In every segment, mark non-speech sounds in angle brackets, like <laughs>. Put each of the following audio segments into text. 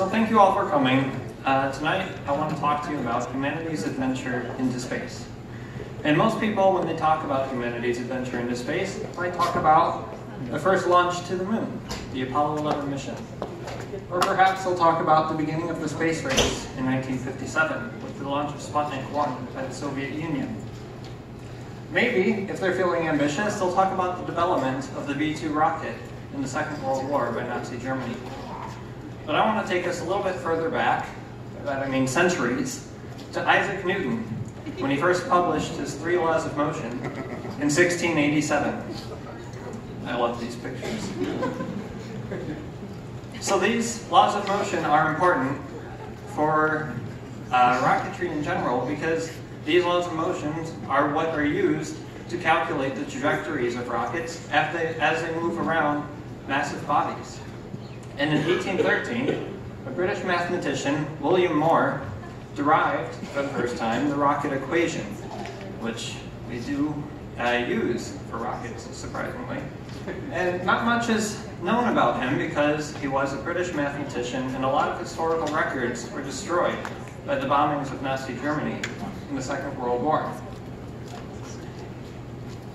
So thank you all for coming. Uh, tonight I want to talk to you about humanity's adventure into space. And most people, when they talk about humanity's adventure into space, might talk about the first launch to the moon, the Apollo 11 mission. Or perhaps they'll talk about the beginning of the space race in 1957 with the launch of Sputnik 1 by the Soviet Union. Maybe, if they're feeling ambitious, they'll talk about the development of the V-2 rocket in the Second World War by Nazi Germany. But I want to take us a little bit further back, by I mean centuries, to Isaac Newton, when he first published his Three Laws of Motion in 1687. I love these pictures. So these laws of motion are important for uh, rocketry in general because these laws of motion are what are used to calculate the trajectories of rockets as they, as they move around massive bodies. And in 1813, a British mathematician, William Moore, derived for the first time the rocket equation, which we do uh, use for rockets, surprisingly. And not much is known about him because he was a British mathematician and a lot of historical records were destroyed by the bombings of Nazi Germany in the Second World War.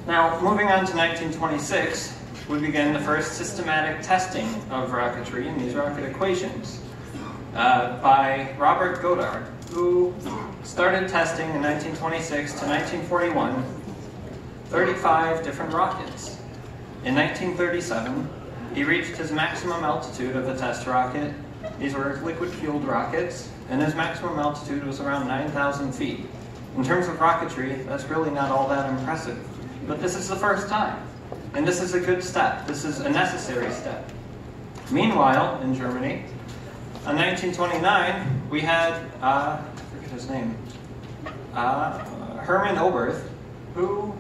Now, moving on to 1926, we begin the first systematic testing of rocketry and these rocket equations uh, by Robert Goddard, who started testing in 1926 to 1941 35 different rockets. In 1937, he reached his maximum altitude of the test rocket. These were liquid-fueled rockets, and his maximum altitude was around 9,000 feet. In terms of rocketry, that's really not all that impressive. But this is the first time. And this is a good step. This is a necessary step. Meanwhile, in Germany, in 1929, we had, uh, I forget his name, uh, Hermann Oberth, who,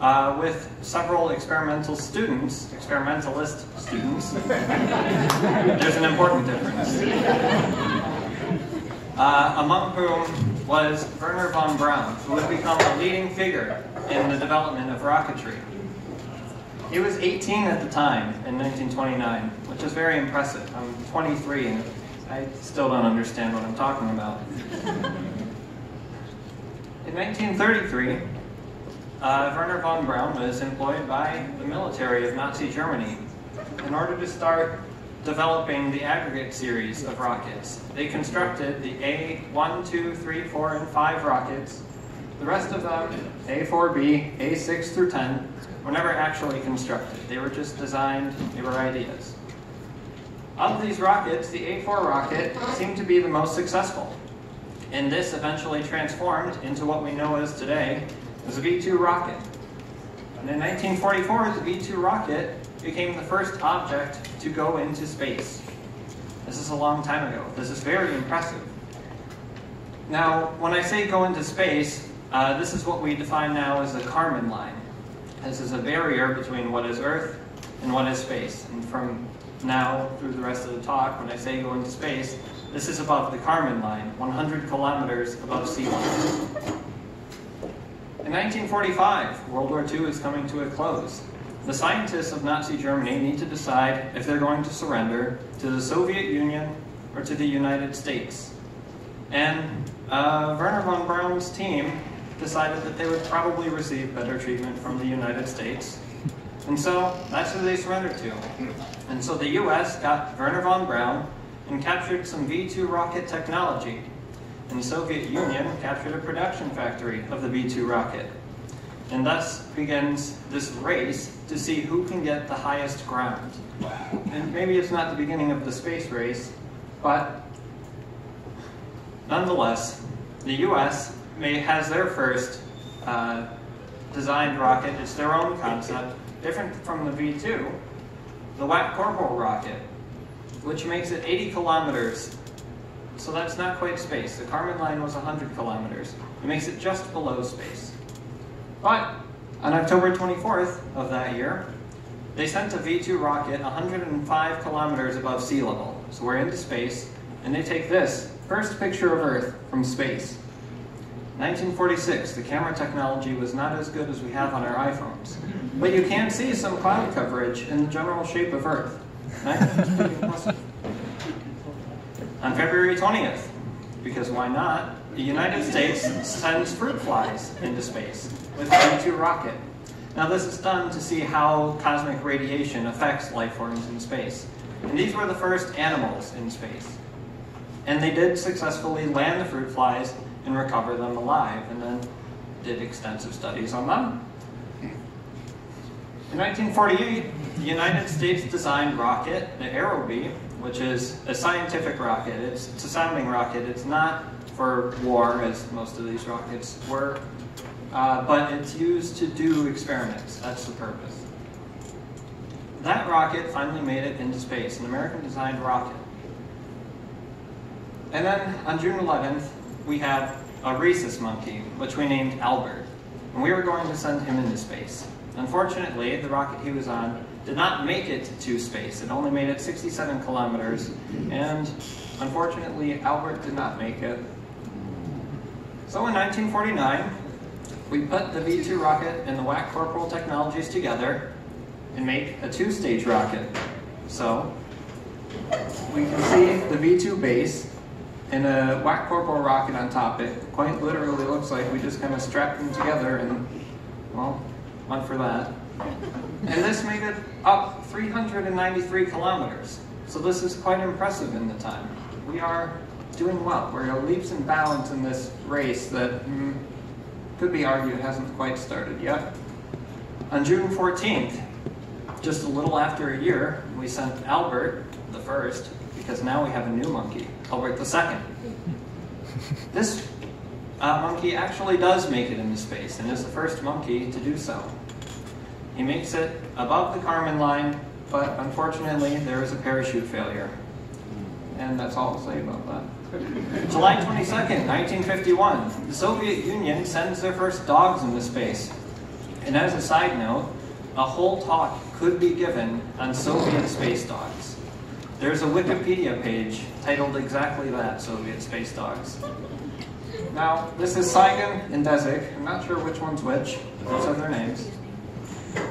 uh, with several experimental students, experimentalist students, <laughs> there's an important difference, uh, among whom was Wernher von Braun, who would become a leading figure in the development of rocketry. He was 18 at the time in 1929, which is very impressive. I'm 23 and I still don't understand what I'm talking about. in 1933, uh, Wernher von Braun was employed by the military of Nazi Germany in order to start developing the aggregate series of rockets. They constructed the A1, 2, 3, 4, and 5 rockets. The rest of them, A4B, A6 through 10, were never actually constructed. They were just designed, they were ideas. Of these rockets, the A4 rocket seemed to be the most successful. And this eventually transformed into what we know as today as the V-2 rocket. And in 1944, the V-2 rocket became the first object to go into space. This is a long time ago. This is very impressive. Now, when I say go into space, uh, this is what we define now as the Kármán line. This is a barrier between what is Earth and what is space. And from now through the rest of the talk, when I say go into space, this is above the Kármán line, 100 kilometers above sea level. In 1945, World War II is coming to a close. The scientists of Nazi Germany need to decide if they're going to surrender to the Soviet Union or to the United States. And uh, Wernher von Braun's team decided that they would probably receive better treatment from the United States. And so that's who they surrendered to. And so the US got Wernher von Braun and captured some V-2 rocket technology. And the Soviet Union captured a production factory of the V-2 rocket. And thus begins this race to see who can get the highest ground. And maybe it's not the beginning of the space race, but nonetheless, the US has their first uh, designed rocket. It's their own concept, different from the V-2, the WAC Corporal rocket, which makes it 80 kilometers. So that's not quite space. The Kármán line was 100 kilometers. It makes it just below space. But on October 24th of that year, they sent a V-2 rocket 105 kilometers above sea level. So we're into space, and they take this first picture of Earth from space. 1946, the camera technology was not as good as we have on our iPhones. But you can see some cloud coverage in the general shape of Earth. On February 20th, because why not, the United States sends fruit flies into space with the V2 rocket. Now this is done to see how cosmic radiation affects life forms in space. And these were the first animals in space. And they did successfully land the fruit flies and recover them alive, and then did extensive studies on them. In 1948, the United States designed rocket, the Aerobee, which is a scientific rocket. It's, it's a sounding rocket. It's not for war, as most of these rockets were, uh, but it's used to do experiments. That's the purpose. That rocket finally made it into space, an American-designed rocket. And then on June 11th, we had a rhesus monkey, which we named Albert. And we were going to send him into space. Unfortunately, the rocket he was on did not make it to space. It only made it 67 kilometers, and unfortunately, Albert did not make it. So in 1949, we put the V2 rocket and the WAC Corporal technologies together and make a two-stage rocket. So we can see the V2 base and a WAC Corporal rocket on top. It quite literally looks like we just kind of strapped them together and, well, went for that. And this made it up 393 kilometers. So this is quite impressive in the time. We are doing well. We're leaps and bounds in this race that mm, could be argued hasn't quite started yet. On June 14th, just a little after a year, we sent Albert, the first, because now we have a new monkey, Albert second. This uh, monkey actually does make it into space and is the first monkey to do so. He makes it above the Kármán line, but unfortunately there is a parachute failure. And that's all I'll say about that. July 22nd, 1951, the Soviet Union sends their first dogs into space. And as a side note, a whole talk could be given on Soviet space dogs. There's a Wikipedia page titled exactly that, Soviet space dogs. Now, this is Tsygan and Dezik. I'm not sure which one's which, but those are their names.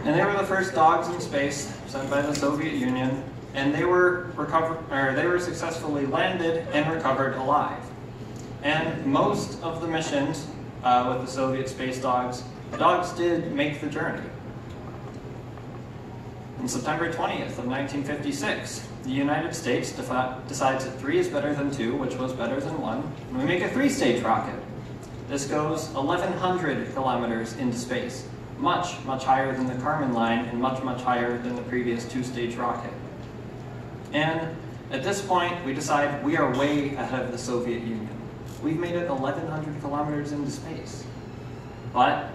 And they were the first dogs in space sent by the Soviet Union, and they were recovered, or they were successfully landed and recovered alive. And most of the missions uh, with the Soviet space dogs, dogs did make the journey. On September 20th of 1956, the United States decides that three is better than two, which was better than one, and we make a three-stage rocket. This goes 1,100 kilometers into space much, much higher than the Kármán line and much, much higher than the previous two-stage rocket. And at this point, we decide we are way ahead of the Soviet Union. We've made it 1,100 kilometers into space. But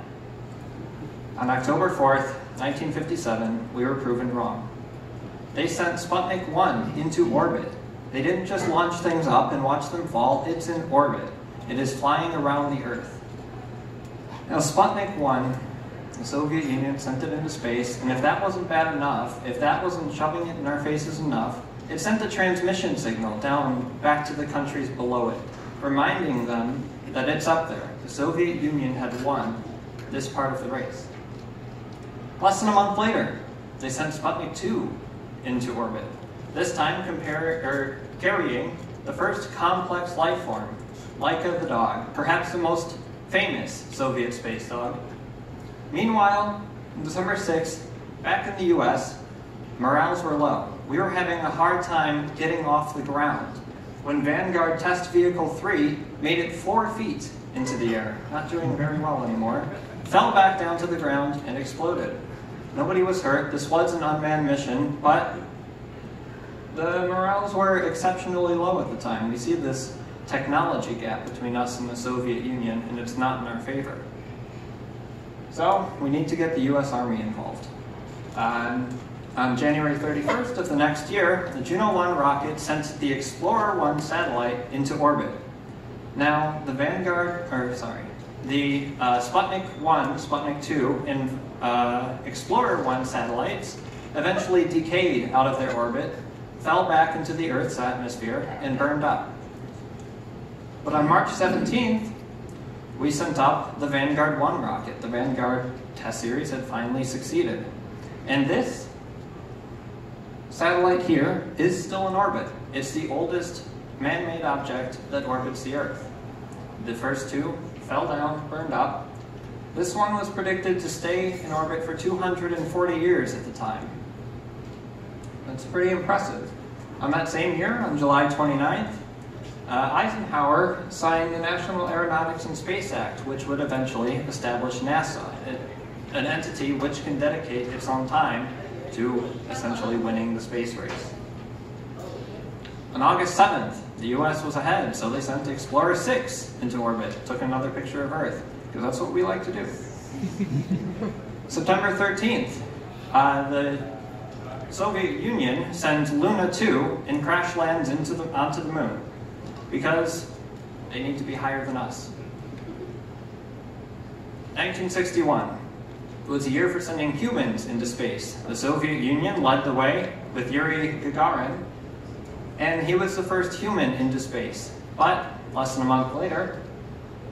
on October 4th, 1957, we were proven wrong. They sent Sputnik 1 into orbit. They didn't just launch things up and watch them fall, it's in orbit. It is flying around the Earth. Now Sputnik 1 the Soviet Union sent it into space, and if that wasn't bad enough, if that wasn't shoving it in our faces enough, it sent a transmission signal down back to the countries below it, reminding them that it's up there. The Soviet Union had won this part of the race. Less than a month later, they sent Sputnik 2 into orbit, this time compare, er, carrying the first complex life form, Laika the dog, perhaps the most famous Soviet space dog, Meanwhile, December 6th, back in the US, morales were low. We were having a hard time getting off the ground when Vanguard Test Vehicle 3 made it four feet into the air, not doing very well anymore, fell back down to the ground and exploded. Nobody was hurt. This was an unmanned mission, but the morales were exceptionally low at the time. We see this technology gap between us and the Soviet Union, and it's not in our favor. So we need to get the US Army involved. Um, on January 31st of the next year, the Juno 1 rocket sent the Explorer 1 satellite into orbit. Now, the Vanguard, or sorry, the uh, Sputnik 1, Sputnik 2, and uh, Explorer 1 satellites eventually decayed out of their orbit, fell back into the Earth's atmosphere, and burned up. But on March 17th, we sent up the Vanguard 1 rocket. The Vanguard test series had finally succeeded. And this satellite here is still in orbit. It's the oldest man-made object that orbits the Earth. The first two fell down, burned up. This one was predicted to stay in orbit for 240 years at the time. That's pretty impressive. On that same year, on July 29th, uh, Eisenhower signed the National Aeronautics and Space Act, which would eventually establish NASA, an entity which can dedicate its own time to essentially winning the space race. On August 7th, the US was ahead, so they sent Explorer 6 into orbit, took another picture of Earth, because that's what we like to do. <laughs> September 13th, uh, the Soviet Union sends Luna 2 and crash lands into the, onto the moon, because they need to be higher than us. 1961 was a year for sending humans into space. The Soviet Union led the way with Yuri Gagarin, and he was the first human into space. But less than a month later,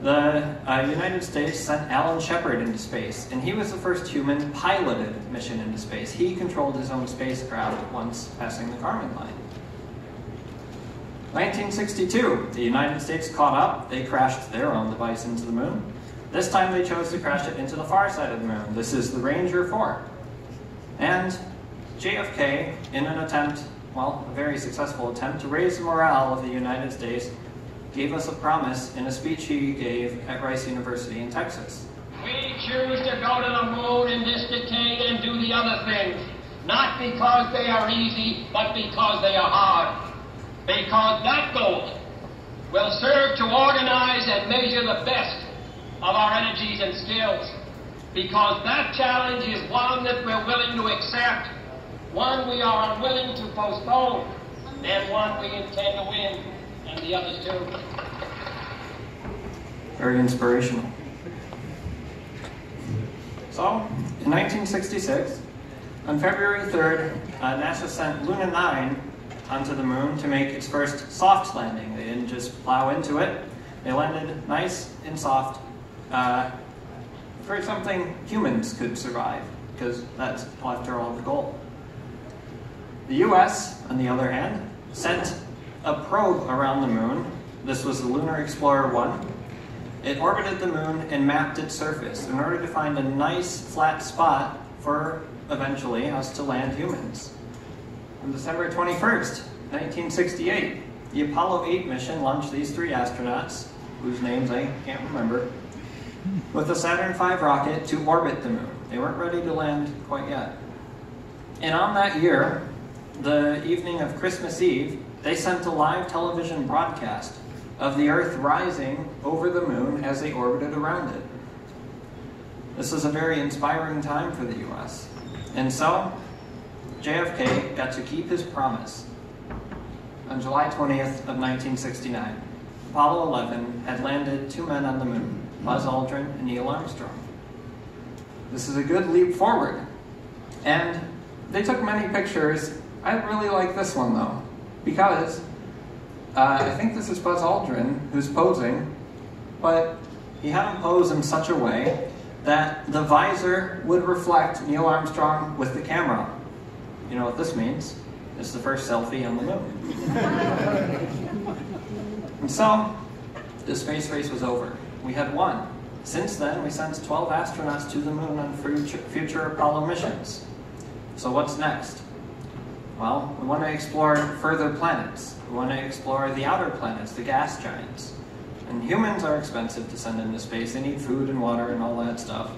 the uh, United States sent Alan Shepard into space, and he was the first human piloted mission into space. He controlled his own spacecraft once passing the Kármán line. 1962, the United States caught up. They crashed their own device into the moon. This time they chose to crash it into the far side of the moon. This is the Ranger 4. And JFK, in an attempt well, a very successful attempt to raise the morale of the United States, gave us a promise in a speech he gave at Rice University in Texas. We choose to go to the moon in this decade and do the other things, not because they are easy, but because they are hard. Because that goal will serve to organize and measure the best of our energies and skills. Because that challenge is one that we're willing to accept one we are unwilling to postpone, and one we intend to win, and the others too. Very inspirational. So, in 1966, on February 3rd, uh, NASA sent Luna 9 onto the moon to make its first soft landing. They didn't just plow into it. They landed nice and soft uh, for something humans could survive, because that's after all the goal. The US, on the other hand, sent a probe around the moon. This was the Lunar Explorer 1. It orbited the moon and mapped its surface in order to find a nice flat spot for eventually us to land humans. On December 21st, 1968, the Apollo 8 mission launched these three astronauts, whose names I can't remember, with the Saturn V rocket to orbit the moon. They weren't ready to land quite yet. And on that year, the evening of Christmas Eve, they sent a live television broadcast of the Earth rising over the moon as they orbited around it. This was a very inspiring time for the US. And so, JFK got to keep his promise. On July 20th of 1969, Apollo 11 had landed two men on the moon, Buzz Aldrin and Neil Armstrong. This is a good leap forward. And they took many pictures I really like this one though, because uh, I think this is Buzz Aldrin who's posing, but he had him pose in such a way that the visor would reflect Neil Armstrong with the camera. You know what this means? It's the first selfie on the moon. <laughs> and so, the space race was over. We had won. Since then, we sent 12 astronauts to the moon on future, future Apollo missions. So what's next? Well, we want to explore further planets. We want to explore the outer planets, the gas giants. And humans are expensive to send into space. They need food and water and all that stuff.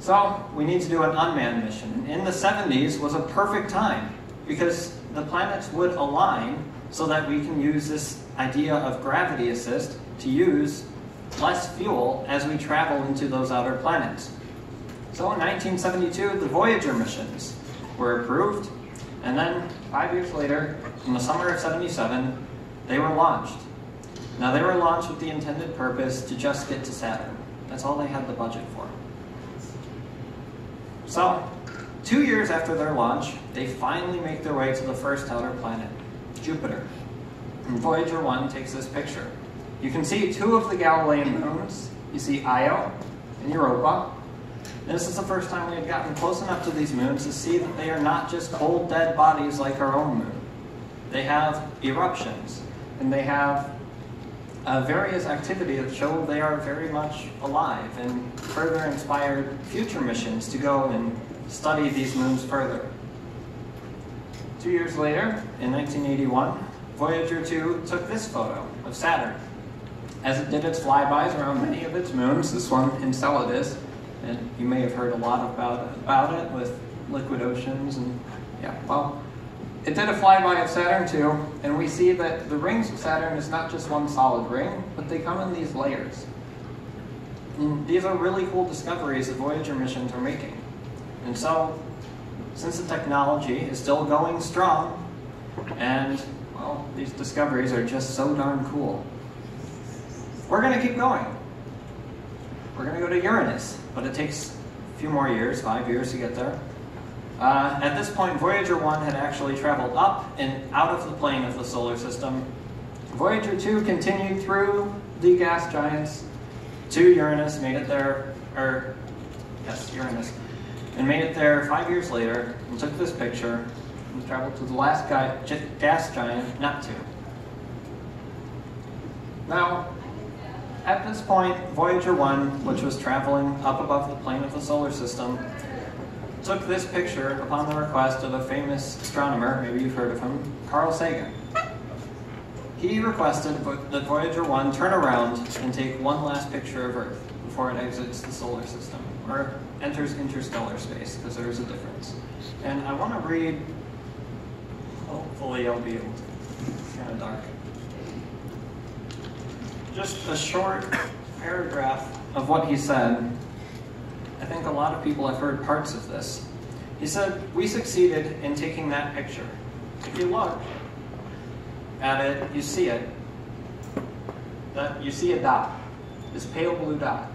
So we need to do an unmanned mission. In the 70s was a perfect time because the planets would align so that we can use this idea of gravity assist to use less fuel as we travel into those outer planets. So in 1972, the Voyager missions were approved and then, five years later, in the summer of 77, they were launched. Now, they were launched with the intended purpose to just get to Saturn. That's all they had the budget for. So, two years after their launch, they finally make their way to the first outer planet, Jupiter. And Voyager 1 takes this picture. You can see two of the Galilean moons. You see Io and Europa, and this is the first time we had gotten close enough to these moons to see that they are not just cold, dead bodies like our own moon. They have eruptions. and they have uh, various activity that show they are very much alive and further inspired future missions to go and study these moons further. Two years later, in 1981, Voyager 2 took this photo of Saturn. As it did its flybys around many of its moons, this one Enceladus, and you may have heard a lot about it, about it with liquid oceans and yeah, well, it did a flyby of Saturn too, and we see that the rings of Saturn is not just one solid ring, but they come in these layers. And these are really cool discoveries that Voyager missions are making. And so, since the technology is still going strong, and, well, these discoveries are just so darn cool, we're going to keep going. We're going to go to Uranus, but it takes a few more years, five years to get there. Uh, at this point, Voyager 1 had actually traveled up and out of the plane of the solar system. Voyager 2 continued through the gas giants to Uranus, made it there, or, yes, Uranus, and made it there five years later, and took this picture, and traveled to the last guy, gas giant, Neptune. Now, at this point, Voyager 1, which was traveling up above the plane of the solar system, took this picture upon the request of a famous astronomer, maybe you've heard of him, Carl Sagan. He requested that Voyager 1 turn around and take one last picture of Earth before it exits the solar system, or enters interstellar space, because there is a difference. And I want to read, hopefully I'll be able to, it's kind of dark. Just a short paragraph of what he said I think a lot of people have heard parts of this. He said, we succeeded in taking that picture. If you look at it, you see it. That you see a dot, this pale blue dot.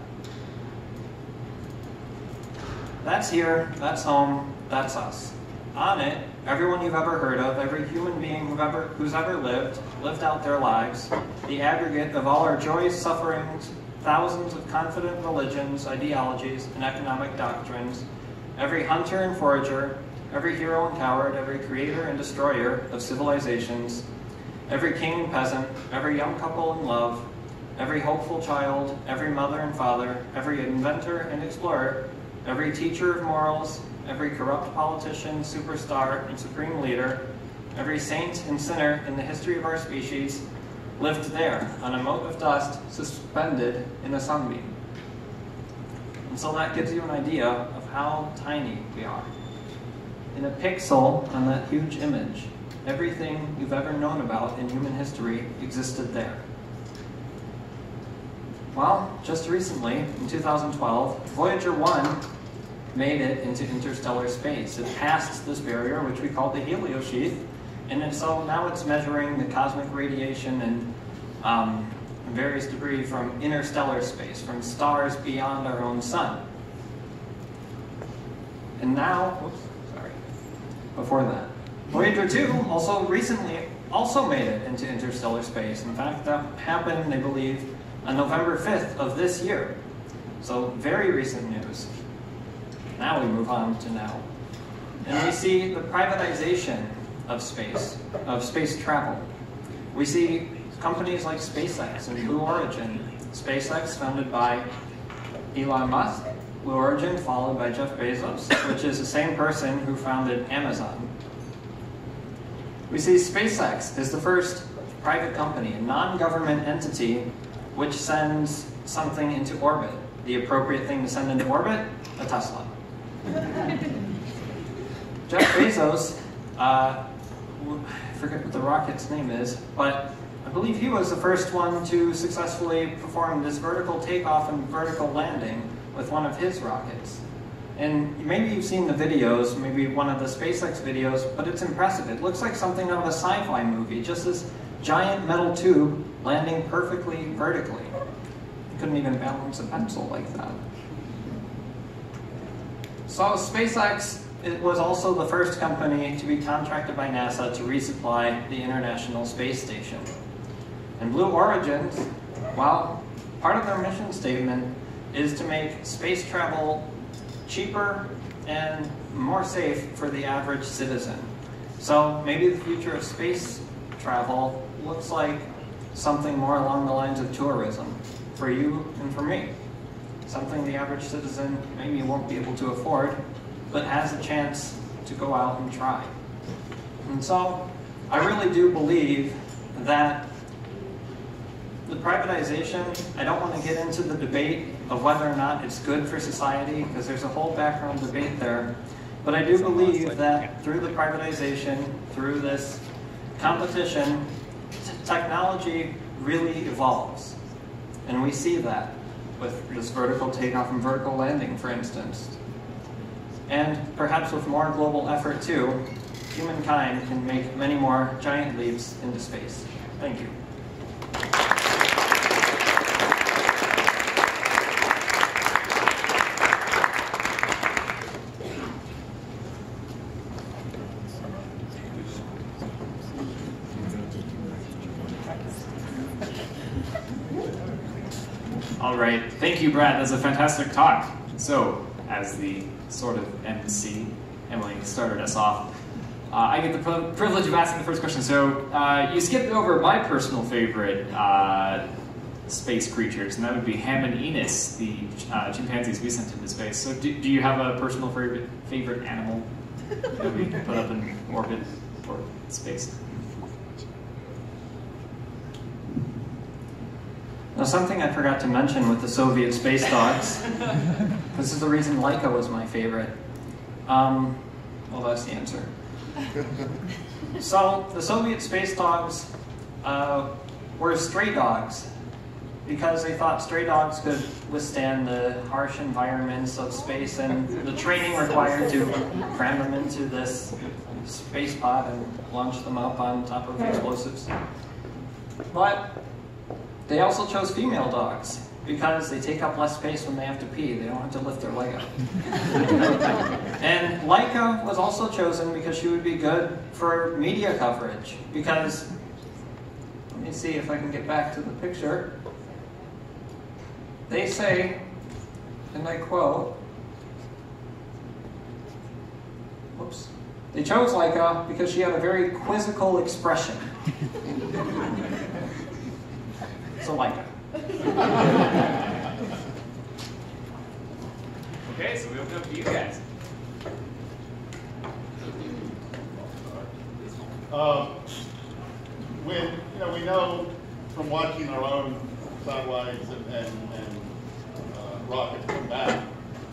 That's here, that's home, that's us. On it, everyone you've ever heard of, every human being who've ever, who's ever lived, lived out their lives, the aggregate of all our joys, sufferings, thousands of confident religions, ideologies, and economic doctrines, every hunter and forager, every hero and coward, every creator and destroyer of civilizations, every king and peasant, every young couple in love, every hopeful child, every mother and father, every inventor and explorer, every teacher of morals, every corrupt politician, superstar, and supreme leader, every saint and sinner in the history of our species, lived there on a mote of dust suspended in a sunbeam. And so that gives you an idea of how tiny we are. In a pixel on that huge image, everything you've ever known about in human history existed there. Well, just recently, in 2012, Voyager 1 made it into interstellar space. It passed this barrier, which we call the heliosheath, and so now it's measuring the cosmic radiation and um, various debris from interstellar space, from stars beyond our own sun. And now, oops, sorry, before that, Voyager 2 also recently also made it into interstellar space. In fact, that happened, they believe, on November 5th of this year. So very recent news. Now we move on to now. And we see the privatization of space, of space travel. We see companies like SpaceX and Blue Origin. SpaceX founded by Elon Musk, Blue Origin followed by Jeff Bezos, which is the same person who founded Amazon. We see SpaceX is the first private company, a non-government entity, which sends something into orbit. The appropriate thing to send into orbit? A Tesla. <laughs> Jeff Bezos uh, I forget what the rocket's name is, but I believe he was the first one to successfully perform this vertical takeoff and vertical landing with one of his rockets. And maybe you've seen the videos, maybe one of the SpaceX videos, but it's impressive. It looks like something out of a sci-fi movie, just this giant metal tube landing perfectly vertically. You couldn't even balance a pencil like that. So SpaceX it was also the first company to be contracted by NASA to resupply the International Space Station. And Blue Origin, well, part of their mission statement is to make space travel cheaper and more safe for the average citizen. So maybe the future of space travel looks like something more along the lines of tourism for you and for me. Something the average citizen maybe won't be able to afford, but has a chance to go out and try. And so, I really do believe that the privatization, I don't want to get into the debate of whether or not it's good for society, because there's a whole background debate there. But I do believe that through the privatization, through this competition, technology really evolves. And we see that with this vertical takeoff and vertical landing, for instance. And perhaps with more global effort too, humankind can make many more giant leaps into space. Thank you. All right, thank you, Brad. That's a fantastic talk. So, as the sort of MC, Emily started us off. Uh, I get the privilege of asking the first question. So, uh, you skipped over my personal favorite uh, space creatures, and that would be Ham and Enos, the uh, chimpanzees we sent into space. So, do, do you have a personal favorite, favorite animal that we put up in orbit or space? Now, something I forgot to mention with the Soviet space dogs, <laughs> this is the reason Laika was my favorite. Um, well, that's the answer. <laughs> So, the Soviet space dogs uh, were stray dogs because they thought stray dogs could withstand the harsh environments of space and the training required to cram them into this space pod and launch them up on top of explosives. But they also chose female dogs because they take up less space when they have to pee. They don't have to lift their leg up. <laughs> and Laika was also chosen because she would be good for media coverage. Because, let me see if I can get back to the picture. They say, and I quote, whoops, they chose Laika because she had a very quizzical expression. <laughs> So Laika. <laughs> okay, so we open up to you guys. Um, when, you know, we know from watching our own satellites and, and, and uh, rockets come back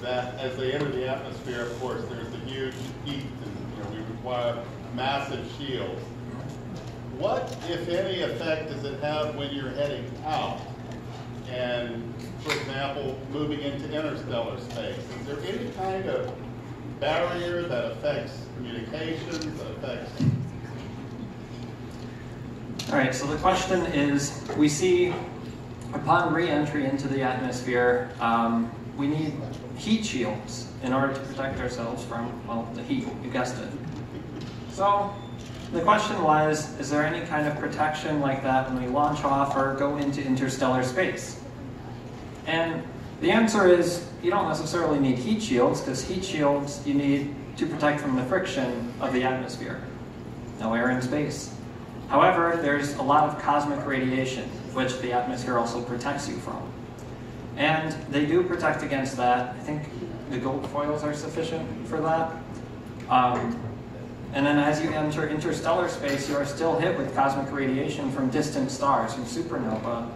that as they enter the atmosphere, of course, there's a huge heat and, you know, we require massive shields. What, if any, effect does it have when you're heading out? And, for example, moving into interstellar space? Is there any kind of barrier that affects communications, that affects all right, so the question is, we see upon re-entry into the atmosphere, um, we need heat shields in order to protect ourselves from, well, the heat, you guessed it. So the question was, is there any kind of protection like that when we launch off or go into interstellar space? And the answer is, you don't necessarily need heat shields, because heat shields you need to protect from the friction of the atmosphere. No air in space. However, there's a lot of cosmic radiation, which the atmosphere also protects you from. And they do protect against that. I think the gold foils are sufficient for that. Um, and then as you enter interstellar space, you are still hit with cosmic radiation from distant stars, from supernova,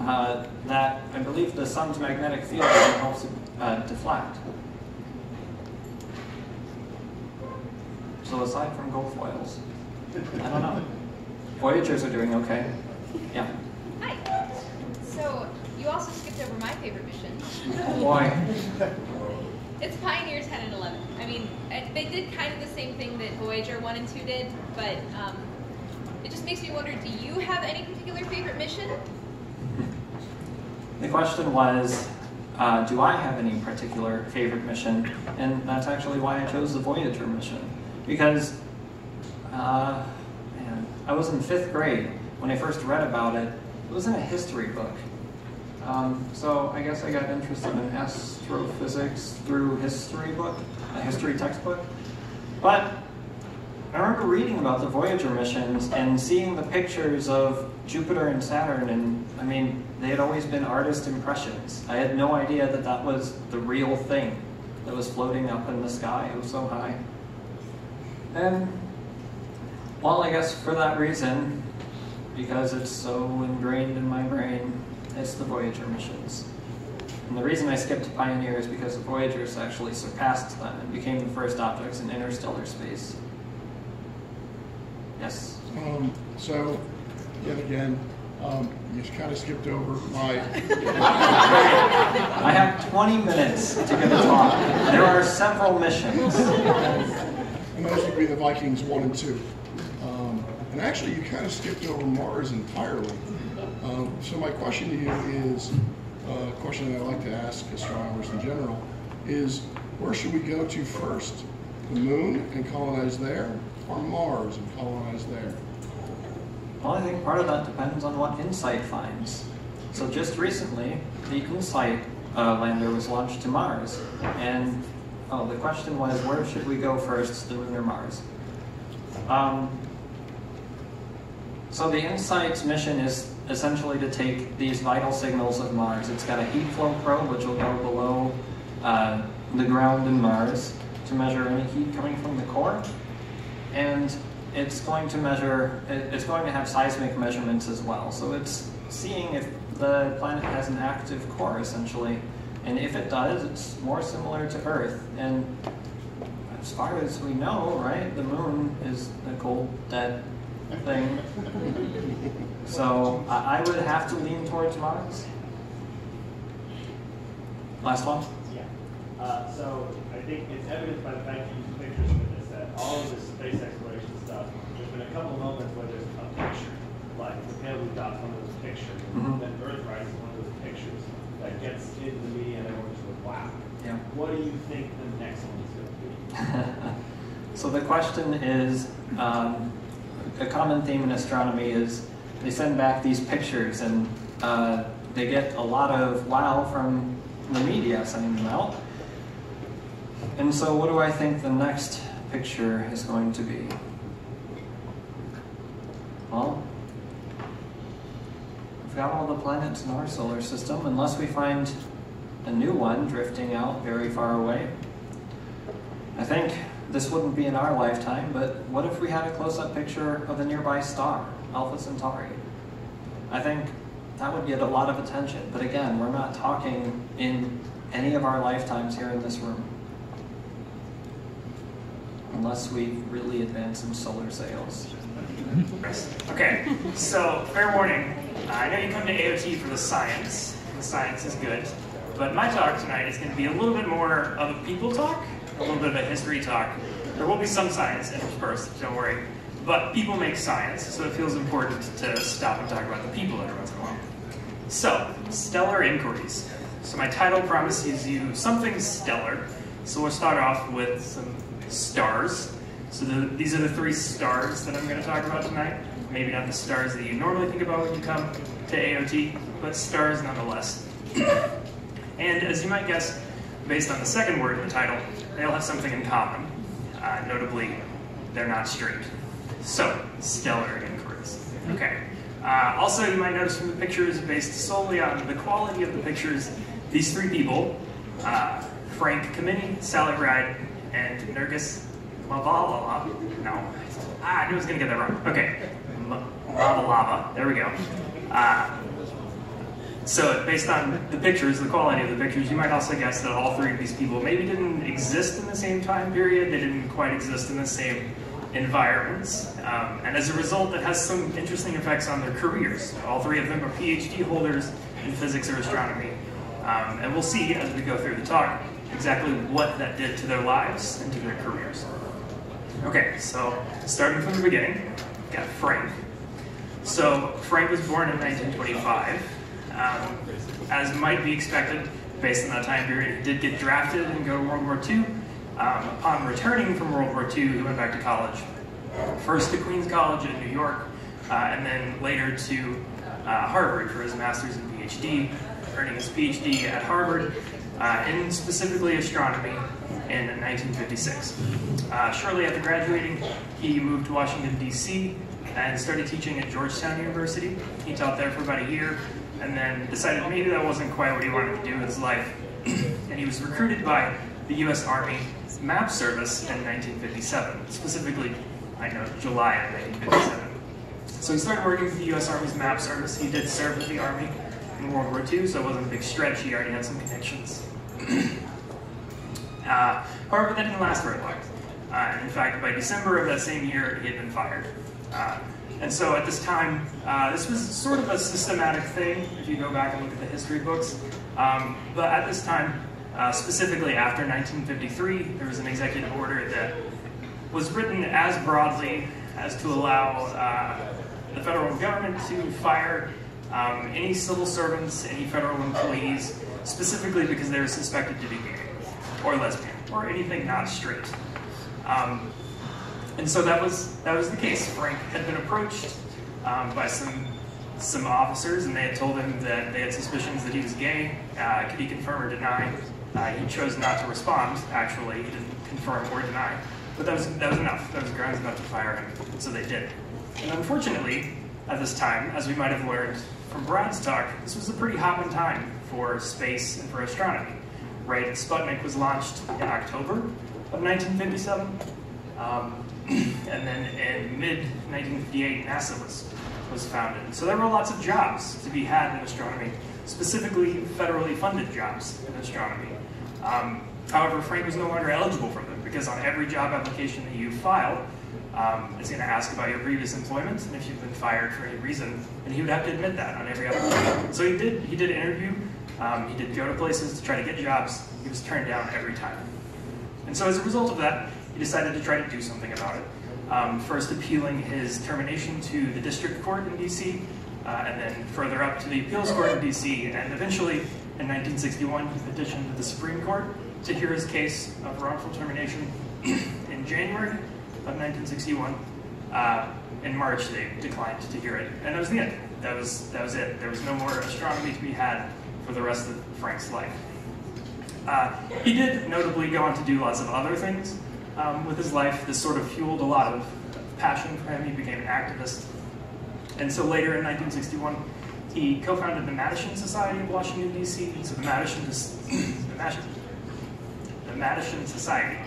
uh, that I believe the sun's magnetic field helps uh, deflect. So aside from gold foils, I don't know. Voyagers are doing okay. Yeah. Hi. So you also skipped over my favorite mission. Why? It's Pioneer 10 and 11. I mean, they did kind of the same thing that Voyager 1 and 2 did, but um, it just makes me wonder, do you have any particular favorite mission? The question was, uh, do I have any particular favorite mission? And that's actually why I chose the Voyager mission. Because, uh, man, I was in fifth grade when I first read about it. It was in a history book. Um, so I guess I got interested in astrophysics through history book, a history textbook. But I remember reading about the Voyager missions and seeing the pictures of Jupiter and Saturn, and I mean, they had always been artist impressions. I had no idea that that was the real thing that was floating up in the sky. It was so high. And, well, I guess for that reason, because it's so ingrained in my brain, it's the Voyager missions. And the reason I skipped Pioneer is because the Voyagers actually surpassed them and became the first objects in interstellar space. Yes? Um, so, yet again, um, you kind of skipped over my, <laughs> I have 20 minutes to give a talk. There are several missions. and those would be the Vikings one and two. Um, and actually, you kind of skipped over Mars entirely. Um, so my question to you is, uh, a question that I like to ask astronomers in general, is where should we go to first? The moon and colonize there, or Mars and colonize there? Well, I think part of that depends on what InSight finds. So just recently, the InSight uh, lander was launched to Mars, and oh, the question was, where should we go first, the Moon or Mars? Um, so the InSight's mission is essentially to take these vital signals of Mars. It's got a heat flow probe, which will go below uh, the ground in Mars to measure any heat coming from the core, and it's going to measure, it's going to have seismic measurements as well. So it's seeing if the planet has an active core, essentially. And if it does, it's more similar to Earth. And as far as we know, right, the moon is a cold, dead thing. So I I would have to lean towards Mars. Last one? Yeah. Uh, so I think it's evidenced by the fact you use pictures for this, that all of this space exploration stuff, there's been a couple moments where there's a picture, like the pale blue dot's one of those pictures, Mhm. and then Earthrise is one of those pictures that gets into the media and everyone's like, wow. Yeah. What do you think the next one is going to be? <laughs> so the question is, um, a common theme in astronomy is they send back these pictures and uh, they get a lot of wow from the media sending them out. And so what do I think the next picture is going to be? Well, we've got all the planets in our solar system, unless we find a new one drifting out very far away. I think this wouldn't be in our lifetime, but what if we had a close-up picture of a nearby star, Alpha Centauri? I think that would get a lot of attention, but again, we're not talking in any of our lifetimes here in this room. Unless we really advance some solar sails. <laughs> Okay, so fair warning. Uh, I know you come to AOT for the science. The science is good. But my talk tonight is going to be a little bit more of a people talk, a little bit of a history talk. There will be some science interspersed, don't worry. But people make science, so it feels important to stop and talk about the people every once in a while. So, stellar inquiries. So my title promises you something stellar. So we'll start off with some stars. So the, these are the three stars that I'm going to talk about tonight. Maybe not the stars that you normally think about when you come to AOT, but stars nonetheless. <coughs> and as you might guess, based on the second word in the title, they all have something in common. Uh, notably, they're not straight. So, stellar inquiries. Okay. Uh, also, you might notice from the pictures, based solely on the quality of the pictures, these three people, uh, Frank Kameny, Sally Ride, and Nergis Lavalava. No. Ah, I knew I was going to get that wrong. Okay. M- Lavalava. There we go. Uh, so based on the pictures, the quality of the pictures, you might also guess that all three of these people maybe didn't exist in the same time period. They didn't quite exist in the same environments. Um, and as a result, that has some interesting effects on their careers. All three of them are PhD holders in physics or astronomy. Um, and we'll see as we go through the talk exactly what that did to their lives and to their careers. Okay, so starting from the beginning, got Frank. So Frank was born in 1925. Um, as might be expected, based on that time period, he did get drafted and go to World War II. Um, upon returning from World War II, he went back to college. First to Queens College in New York, uh, and then later to uh, Harvard for his master's and PhD, earning his PhD at Harvard uh, in specifically astronomy. in 1956. Uh, shortly after graduating, he moved to Washington, D.C. and started teaching at Georgetown University. He taught there for about a year and then decided maybe that wasn't quite what he wanted to do with his life. <clears throat> and he was recruited by the U.S. Army Map Service in 1957, specifically, I know, July of 1957. So he started working with the U.S. Army's Map Service. He did serve with the Army in World War II, so it wasn't a big stretch. He already had some connections. <clears throat> uh, however, that didn't last very long. Uh, in fact, by December of that same year, he had been fired. Uh, and so at this time, uh, this was sort of a systematic thing, if you go back and look at the history books. Um, but at this time, uh, specifically after 1953, there was an executive order that was written as broadly as to allow uh, the federal government to fire um, any civil servants, any federal employees, specifically because they were suspected to be gay or lesbian or anything not straight. Um, and so that was that was the case. Frank had been approached um, by some some officers, and they had told him that they had suspicions that he was gay. Uh, could he confirm or deny? Uh, he chose not to respond. Actually, he didn't confirm or deny. But that was that was enough. That was grounds enough to fire him. So they did. And unfortunately, at this time, as we might have learned from Brad's talk, this was a pretty hot time for space and for astronomy. Right, Sputnik was launched in October of 1957. Um, and then in mid-1958, NASA was, was founded. So there were lots of jobs to be had in astronomy, specifically federally funded jobs in astronomy. Um, however, Frank was no longer eligible for them because on every job application that you file, um, it's going to ask about your previous employment and if you've been fired for any reason, and he would have to admit that on every application. So he did. He did interview. Um, he did go to places to try to get jobs. He was turned down every time. And so as a result of that, he decided to try to do something about it. Um, first appealing his termination to the district court in DC, uh, and then further up to the appeals court in DC, and eventually in 1961 he petitioned the Supreme Court to hear his case of wrongful termination <clears throat> in January of 1961. Uh, in March they declined to hear it, and that was the end. That was, that was it. There was no more astronomy to be had for the rest of Frank's life. Uh, he did notably go on to do lots of other things um, with his life. This sort of fueled a lot of passion for him. He became an activist. And so later in 1961, he co-founded the Madison Society of Washington, D.C. So <clears throat> the Madison, the Mattachine, the Mattachine Society,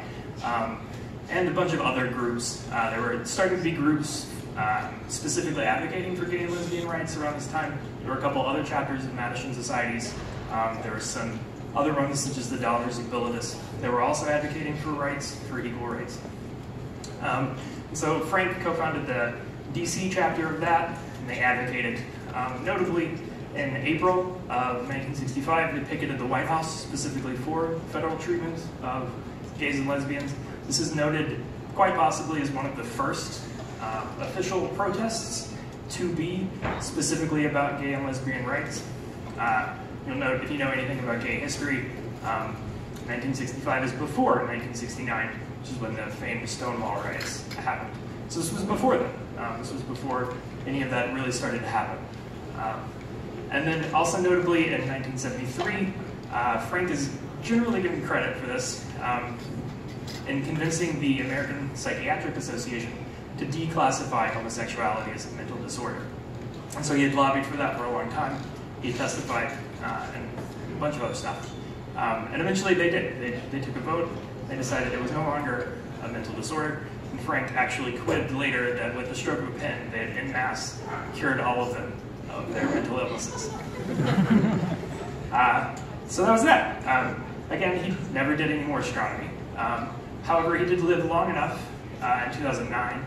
um, and a bunch of other groups. Uh, there were starting to be groups uh, specifically advocating for gay and lesbian rights around this time. There were a couple other chapters of Madison societies. Um, there were some other ones, such as the Daughters of Bilitis, that were also advocating for rights, for equal rights. Um, so Frank co-founded the DC chapter of that, and they advocated, um, notably in April of 1965, they picketed the White House specifically for federal treatment of gays and lesbians. This is noted quite possibly as one of the first uh, official protests to be specifically about gay and lesbian rights. Uh, You'll note, if you know anything about gay history, um, 1965 is before 1969, which is when the famed Stonewall riots happened. So this was before that. Um, this was before any of that really started to happen. Um, and then also notably in 1973, uh, Frank is generally given credit for this um, in convincing the American Psychiatric Association to declassify homosexuality as a mental disorder. And so he had lobbied for that for a long time. He testified uh, and a bunch of other stuff. Um, and eventually they did. They, they took a vote. They decided it was no longer a mental disorder. And Frank actually quipped later that with the stroke of a pen, they had en masse cured all of them of their mental illnesses. <laughs> uh, so that was that. Um, again, he never did any more astronomy. Um, however, he did live long enough uh, in 2009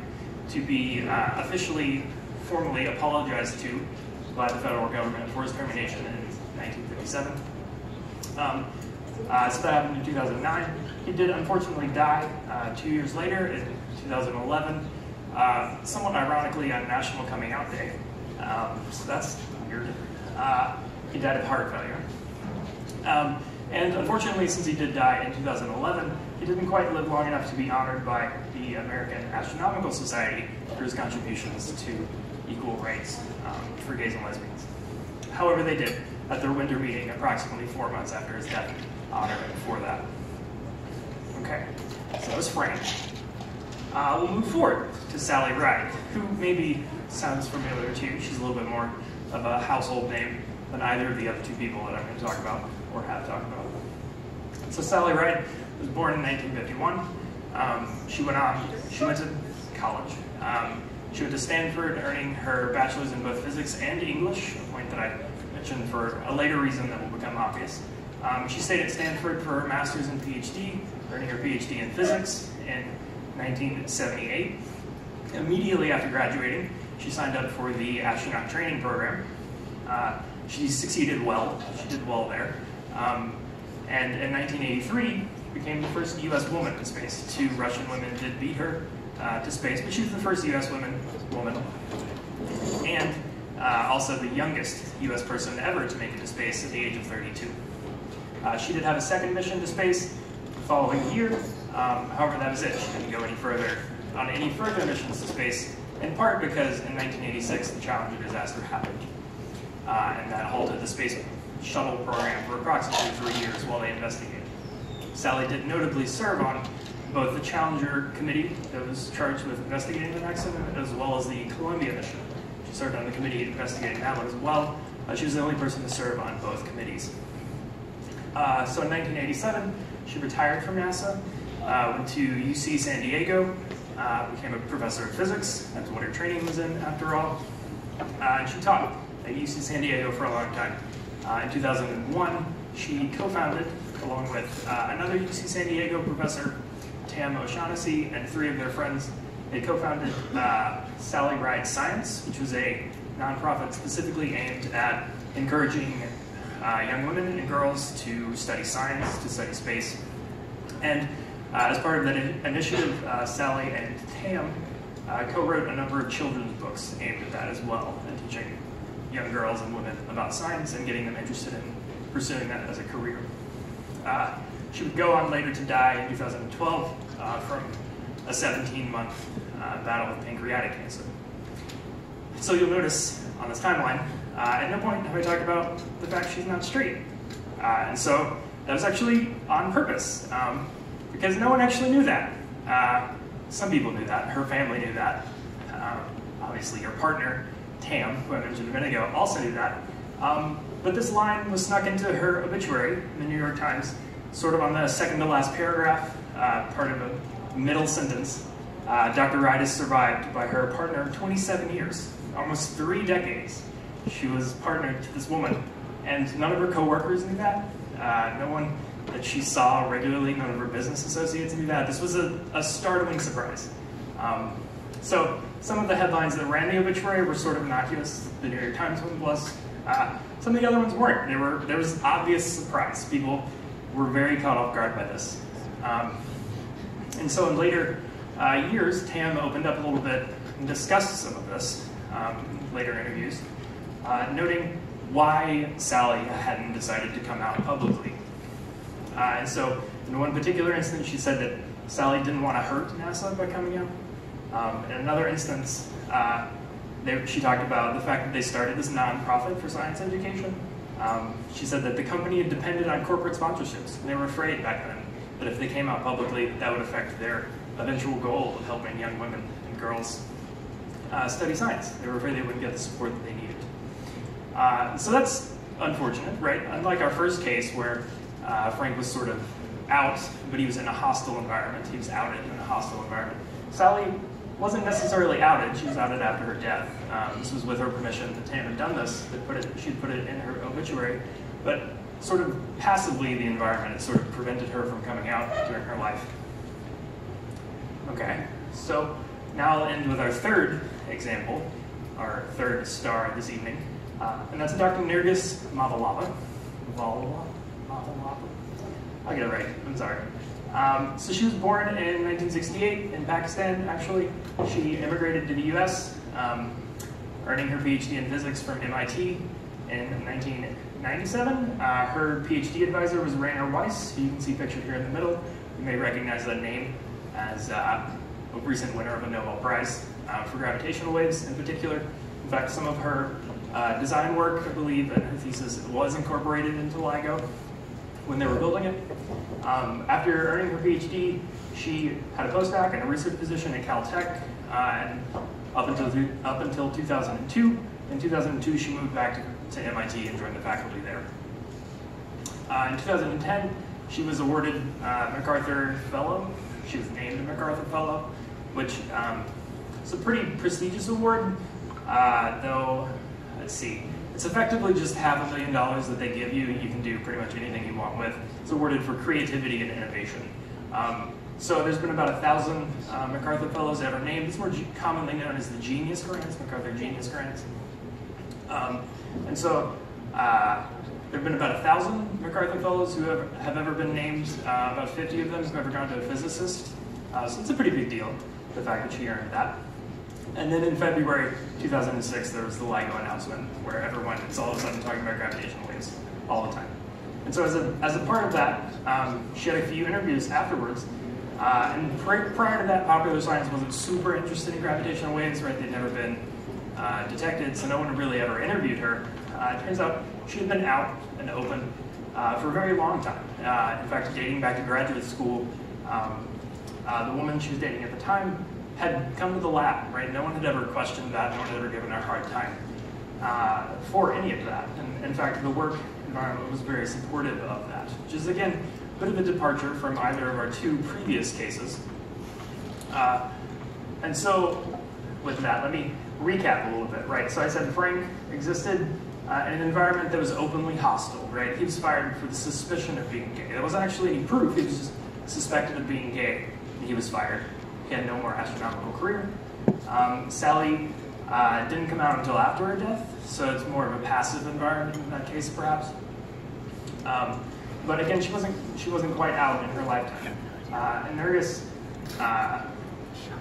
to be uh, officially, formally apologized to by the federal government for his termination in 1957. Um, uh, so that happened in 2009. He did unfortunately die uh, two years later in 2011, uh, somewhat ironically on National Coming Out Day. Um, so that's weird. Uh, he died of heart failure. Um, and unfortunately, since he did die in 2011, he didn't quite live long enough to be honored by the American Astronomical Society for his contributions to equal rights um, for gays and lesbians. However, they did at their winter meeting approximately four months after his death, honor him for that. Okay, so that was Frank. Uh, we'll move forward to Sally Ride, who maybe sounds familiar to you. She's a little bit more of a household name than either of the other two people that I'm going to talk about or have talked about. So Sally Ride was born in 1951. Um, she went on, she went to college. Um, she went to Stanford, earning her bachelor's in both physics and English, a point that I mentioned for a later reason that will become obvious. Um, she stayed at Stanford for her master's and PhD, earning her PhD in physics in 1978. Immediately after graduating, she signed up for the astronaut training program. Uh, she succeeded well. She did well there. Um, and in 1983, became the first U.S. woman in space. Two Russian women did beat her uh, to space, but she was the first U.S. woman, woman and uh, also the youngest U.S. person ever to make it to space at the age of 32. Uh, she did have a second mission to space the following year. Um, however, that was it. She didn't go any further on any further missions to space, in part because in 1986 the Challenger disaster happened, uh, and that halted the space shuttle program for approximately three years while they investigated. Sally did notably serve on both the Challenger Committee that was charged with investigating the accident, as well as the Columbia mission. She served on the committee investigating that one as well. Uh, she was the only person to serve on both committees. Uh, so in 1987, she retired from NASA, uh, went to UC San Diego, uh, became a professor of physics. That's what her training was in, after all. Uh, and she taught at UC San Diego for a long time. Uh, in 2001, she co-founded, along with another UC San Diego professor, Tam O'Shaughnessy, and three of their friends, they co-founded Sally Ride Science, which was a nonprofit specifically aimed at encouraging uh, young women and girls to study science, to study space. And uh, as part of that in- initiative, uh, Sally and Tam uh, co-wrote a number of children's books aimed at that as well, and teaching young girls and women about science and getting them interested in pursuing that as a career. Uh, she would go on later to die in 2012 uh, from a 17-month uh, battle with pancreatic cancer. So you'll notice on this timeline, at no point have I talked about the fact she's not straight. Uh, and so that was actually on purpose, um, because no one actually knew that. Uh, some people knew that, her family knew that. Um, obviously her partner, Tam, who I mentioned a minute ago, also knew that. Um, but this line was snuck into her obituary in the New York Times, sort of on the second to last paragraph, uh, part of a middle sentence. Uh, Dr. Ride is survived by her partner 27 years, almost three decades. She was partnered to this woman, and none of her coworkers knew that. Uh, no one that she saw regularly, none of her business associates knew that. This was a, a startling surprise. Um, so some of the headlines that ran the obituary were sort of innocuous. The New York Times one was. Uh, some of the other ones weren't. There were there was obvious surprise. People were very caught off guard by this. Um, and so in later uh, years, Tam opened up a little bit and discussed some of this um, in later interviews, uh, noting why Sally hadn't decided to come out publicly. Uh, and so in one particular instance, she said that Sally didn't want to hurt NASA by coming out. Um, in another instance, uh, they, she talked about the fact that they started this nonprofit for science education. Um, she said that the company had depended on corporate sponsorships, they were afraid back then that if they came out publicly, that would affect their eventual goal of helping young women and girls uh, study science. They were afraid they wouldn't get the support that they needed. Uh, so that's unfortunate, right? Unlike our first case where uh, Frank was sort of out, but he was in a hostile environment. He was outed in a hostile environment. Sally wasn't necessarily outed. She was outed after her death. Um, this was with her permission that Tam had done this. That put it, she'd put it in her obituary, but sort of passively, the environment had sort of prevented her from coming out during her life. Okay, so now I'll end with our third example, our third star this evening, uh, and that's Dr. Nergis Mavalava. Mavalava? Mavalava? I'll get it right. I'm sorry. Um, so she was born in 1968 in Pakistan, actually. She immigrated to the US, um, earning her PhD in physics from MIT in 1997. Uh, her PhD advisor was Rainer Weiss, who you can see pictured here in the middle. You may recognize that name as uh, a recent winner of a Nobel Prize uh, for gravitational waves in particular. In fact, some of her uh, design work, I believe, and her thesis was incorporated into LIGO. when they were building it. Um, after earning her PhD, she had a postdoc and a research position at Caltech, uh, and up until up until 2002. In 2002, she moved back to, to MIT and joined the faculty there. Uh, in 2010, she was awarded uh, MacArthur Fellow. She was named a MacArthur Fellow, which um, is a pretty prestigious award, uh, though, let's see, it's effectively just half a million dollars that they give you. You can do pretty much anything you want with. It's awarded for creativity and innovation. Um, so there's been about a thousand uh, MacArthur Fellows ever named. It's more commonly known as the Genius Grants, MacArthur Genius Grants. Um, and so uh, there have been about a thousand MacArthur Fellows who have, have ever been named. Uh, about 50 of them have ever gone to a physicist. Uh, so it's a pretty big deal, the fact that she earned that. And then in February 2006, there was the LIGO announcement where everyone is all of a sudden talking about gravitational waves all the time. And so as a, as a part of that, um, she had a few interviews afterwards. Uh, and pri- prior to that, popular science wasn't super interested in gravitational waves, right? They'd never been uh, detected, so no one really ever interviewed her. Uh, it turns out she had been out and open uh, for a very long time. Uh, in fact, dating back to graduate school, um, uh, the woman she was dating at the time had come to the lab, right? No one had ever questioned that, no one had ever given a hard time uh, for any of that. And in fact, the work environment was very supportive of that, which is, again, a bit of a departure from either of our two previous cases. Uh, and so, with that, let me recap a little bit, right? So I said Frank existed uh, in an environment that was openly hostile, right? He was fired for the suspicion of being gay. There wasn't actually any proof, he was just suspected of being gay, and he was fired. He had no more astronomical career. Um, Sally uh, didn't come out until after her death, so it's more of a passive environment in that case, perhaps. Um, but again, she wasn't she wasn't quite out in her lifetime. Uh, and Nergis, uh,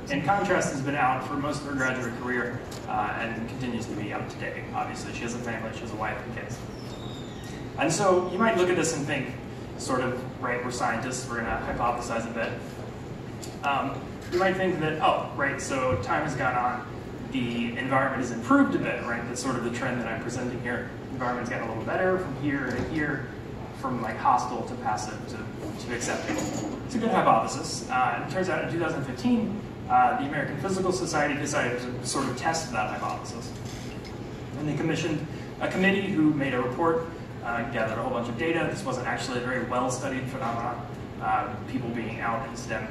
in contrast, has been out for most of her graduate career uh, and continues to be out today. Obviously, she has a family, she has a wife and kids. And so you might look at this and think, sort of, right, we're scientists, we're going to hypothesize a bit. Um, you might think that, oh, right, so time has gone on, the environment has improved a bit, right? That's sort of the trend that I'm presenting here. Environment's gotten a little better from here to here, from like hostile to passive to, to accepting. It's a good hypothesis. Uh, it turns out in 2015, uh, the American Physical Society decided to sort of test that hypothesis. And they commissioned a committee who made a report, uh, gathered a whole bunch of data. This wasn't actually a very well-studied phenomenon, uh, people being out in STEM.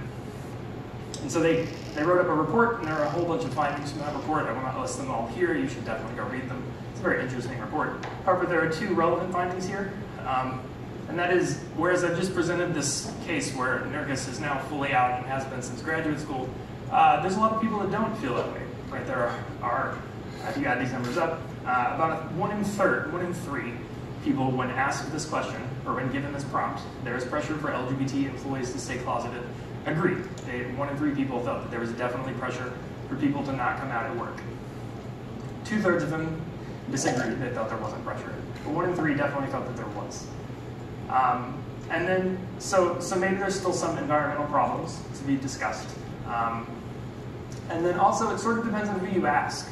And so they, they wrote up a report, and there are a whole bunch of findings from that report. I will not list them all here. You should definitely go read them. It's a very interesting report. However, there are two relevant findings here. Um, and that is, whereas I've just presented this case where Nergis is now fully out and has been since graduate school, uh, there's a lot of people that don't feel that way. Right? There are, if you add these numbers up, uh, about one in third, one in three people, when asked this question or when given this prompt, there is pressure for LGBT employees to stay closeted, agreed. They, one in three people felt that there was definitely pressure for people to not come out at work. Two thirds of them disagreed. They thought there wasn't pressure. But one in three definitely felt that there was. Um, and then, so, so maybe there's still some environmental problems to be discussed. Um, and then also, it sort of depends on who you ask,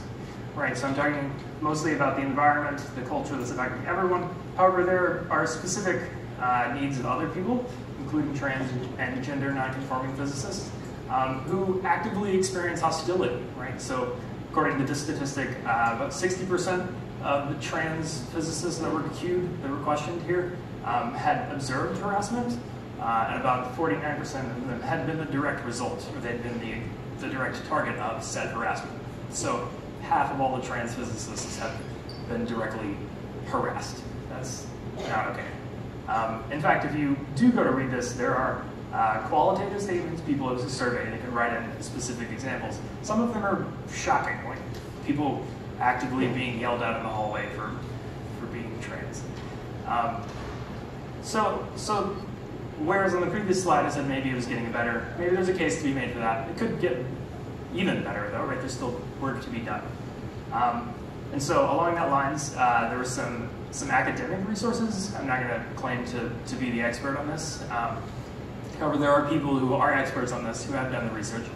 right? So I'm talking mostly about the environment, the culture that's affecting everyone. However, there are specific uh, needs of other people, including trans and gender nonconforming physicists, um, who actively experience hostility, right? So according to this statistic, uh, about 60% of the trans physicists that were queued, that were questioned here, um, had observed harassment, uh, and about 49% of them had been the direct result, or they'd been the, the direct target of said harassment. So half of all the trans physicists have been directly harassed. That's not okay. Um, in fact, if you do go to read this, there are uh, qualitative statements. People, it was a survey, they could write in specific examples. Some of them are shocking, like people actively being yelled at in the hallway for, for being trans. Um, so, so whereas on the previous slide I said maybe it was getting better, maybe there's a case to be made for that. It could get even better though, right? There's still work to be done. Um, and so along that lines, uh, there were some some academic resources. I'm not going to claim to, to be the expert on this. Um, however, there are people who are experts on this who have done the research.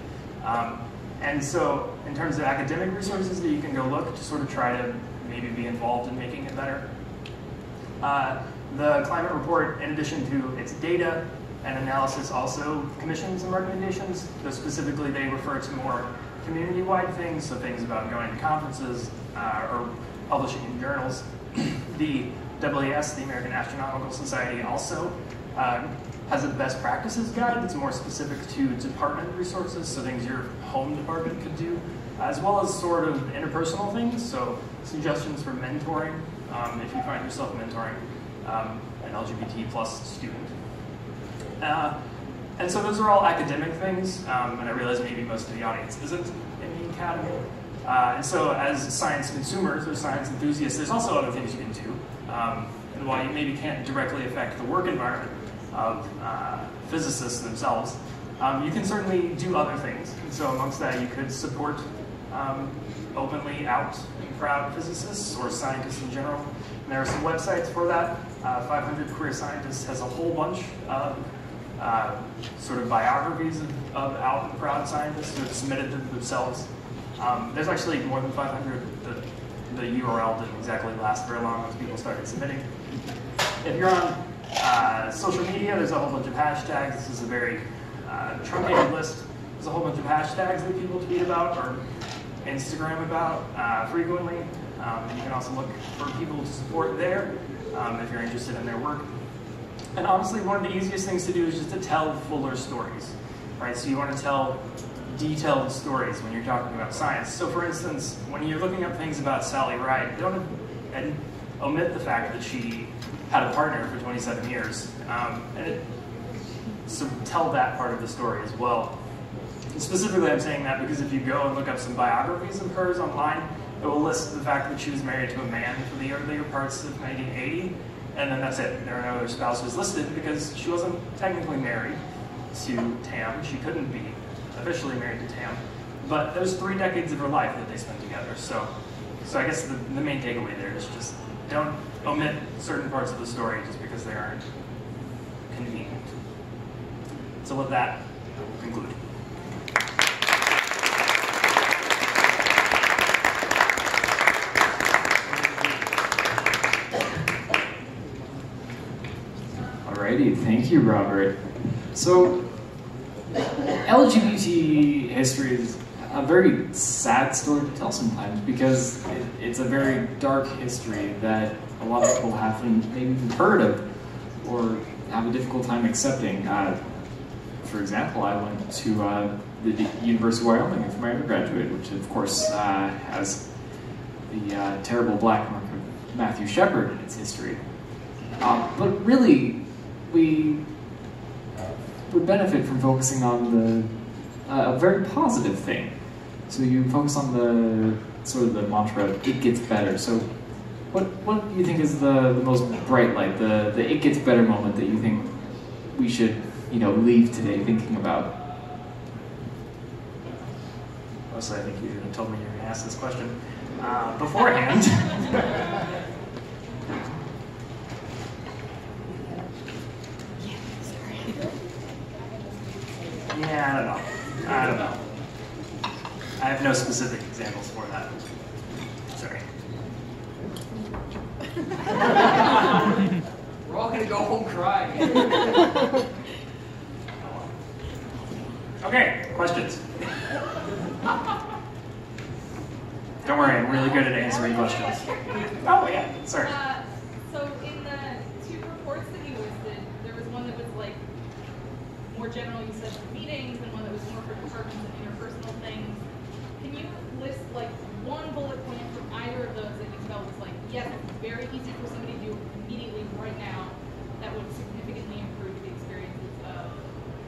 Um, and so in terms of academic resources that you can go look to sort of try to maybe be involved in making it better, uh, The climate report, in addition to its data and analysis, also commissions some recommendations. So specifically, they refer to more community-wide things, so things about going to conferences uh, or publishing in journals. The AAS, the American Astronomical Society, also uh, has a best practices guide that's more specific to department resources, so things your home department could do, as well as sort of interpersonal things, so suggestions for mentoring, um, if you find yourself mentoring um, an LGBT plus student. Uh, and so those are all academic things, um, and I realize maybe most of the audience isn't in the academy. Uh, and so as science consumers or science enthusiasts, there's also other things you can do. Um, and while you maybe can't directly affect the work environment of uh, physicists themselves, um, you can certainly do other things. And so amongst that, you could support um, openly out and proud physicists or scientists in general. And there are some websites for that. Uh, 500 Queer Scientists has a whole bunch of uh, sort of biographies of, of, out and proud scientists who have submitted them themselves. Um, there's actually more than 500. The, the URL didn't exactly last very long once people started submitting. If you're on uh, social media, there's a whole bunch of hashtags. This is a very uh, truncated list. There's a whole bunch of hashtags that people tweet about or Instagram about uh, frequently. Um, you can also look for people to support there um, if you're interested in their work. And honestly, one of the easiest things to do is just to tell fuller stories, right? So you want to tell detailed stories when you're talking about science. So for instance, when you're looking up things about Sally Ride, don't and omit the fact that she had a partner for 27 years. Um, and it, so tell that part of the story as well. And specifically, I'm saying that because if you go and look up some biographies of hers online, it will list the fact that she was married to a man for the earlier parts of 1980, and then that's it. There are no other spouses listed because she wasn't technically married to Tam. She couldn't be officially married to Tam. But there's three decades of her life that they spent together. So, so I guess the, the main takeaway there is just don't omit certain parts of the story just because they aren't convenient. So with that, we'll conclude. Alrighty, thank you, Robert. So, LGBT history is a very sad story to tell sometimes because it, it's a very dark history that a lot of people haven't maybe even heard of or have a difficult time accepting. Uh, for example, I went to uh, the University of Wyoming for my undergraduate, which of course uh, has the uh, terrible black mark of Matthew Shepard in its history. Uh, but really, we would benefit from focusing on the uh, a very positive thing. So you focus on the sort of the mantra, it gets better. So what what do you think is the, the most bright light, the, the it gets better moment that you think we should, you know, leave today thinking about? Mostly I think you told me you were going to ask this question uh, beforehand. <laughs> yeah, I don't know. I don't um, know. I have no specific examples for that. Sorry. We're all gonna go home crying. okay, questions? Don't worry, I'm really good at answering questions. Oh yeah, sorry. Uh, so in the two reports that you listed, there was one that was like more general, you said meetings, and one that was more for departments and interpersonal things. Can you list like one bullet point from either of those that you felt was like, yes, it's very easy for somebody to do immediately right now that would significantly improve the experiences of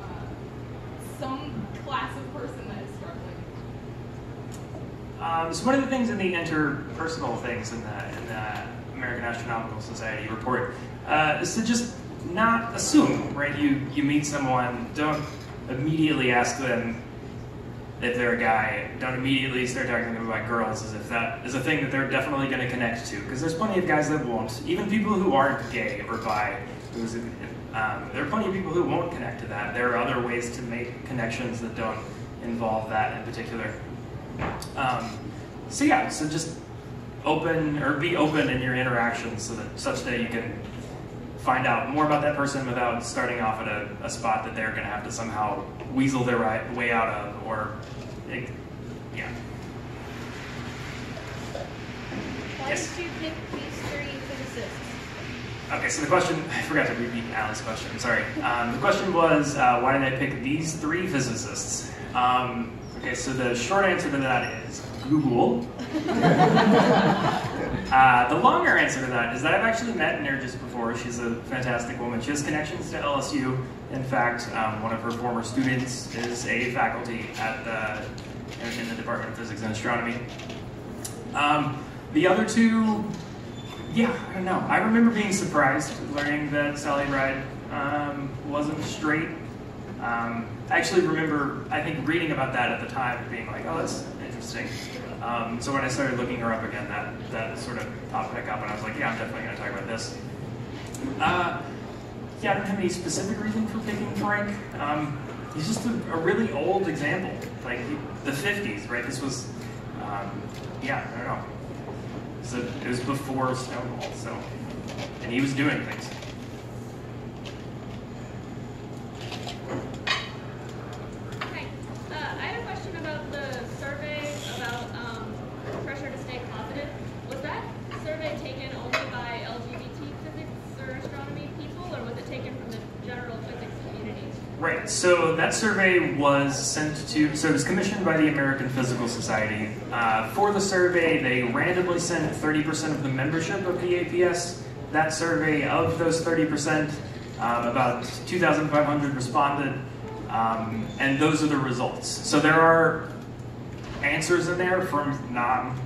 uh, some class of person that is struggling? Um, so one of the things in the interpersonal things in the, in the American Astronomical Society report uh, is to just not assume, right? You you meet someone, don't immediately ask them if they're a guy. Don't immediately start talking to them about girls as if that is a thing that they're definitely going to connect to. Because there's plenty of guys that won't. Even people who aren't gay or bi. Um, there are plenty of people who won't connect to that. There are other ways to make connections that don't involve that in particular. Um, so yeah, so just open or be open in your interactions so that such that you can find out more about that person without starting off at a, a spot that they're going to have to somehow weasel their right, way out of, or, it, yeah. Why Yes. did you pick these three physicists? Okay, so the question, <laughs> I forgot to repeat Ali's question, I'm sorry. Um, the question was, uh, why did I pick these three physicists? Um, okay, so the short answer to that is Google. <laughs> uh, the longer answer to that is that I've actually met Nergis before. She's a fantastic woman. She has connections to LSU. In fact, um, one of her former students is a faculty at the, in, the Department of Physics and Astronomy. Um, the other two, yeah, I don't know. I remember being surprised learning that Sally Ride um, wasn't straight. Um, I actually remember, I think, reading about that at the time being like, oh, that's interesting. Um, so when I started looking her up again, that, that sort of popped back up, and I was like, yeah, I'm definitely going to talk about this. Uh, yeah, I don't have any specific reason for picking Frank. Um, he's just a, a really old example, like he- the 50s, right? This was, um, yeah, I don't know. So it was before Stonewall, so, and he was doing things. Hi. Uh, I had a question about the survey about um, pressure to stay positive. Was that survey taken only by LGBT physics or astronomy people, or was it taken from the general physics community? Right. So that survey was sent to, so it was commissioned by the American Physical Society. Uh, for the survey, they randomly sent 30% of the membership of the APS. That survey, of those 30%, um, about 2,500 responded, um, and those are the results. So there are answers in there from non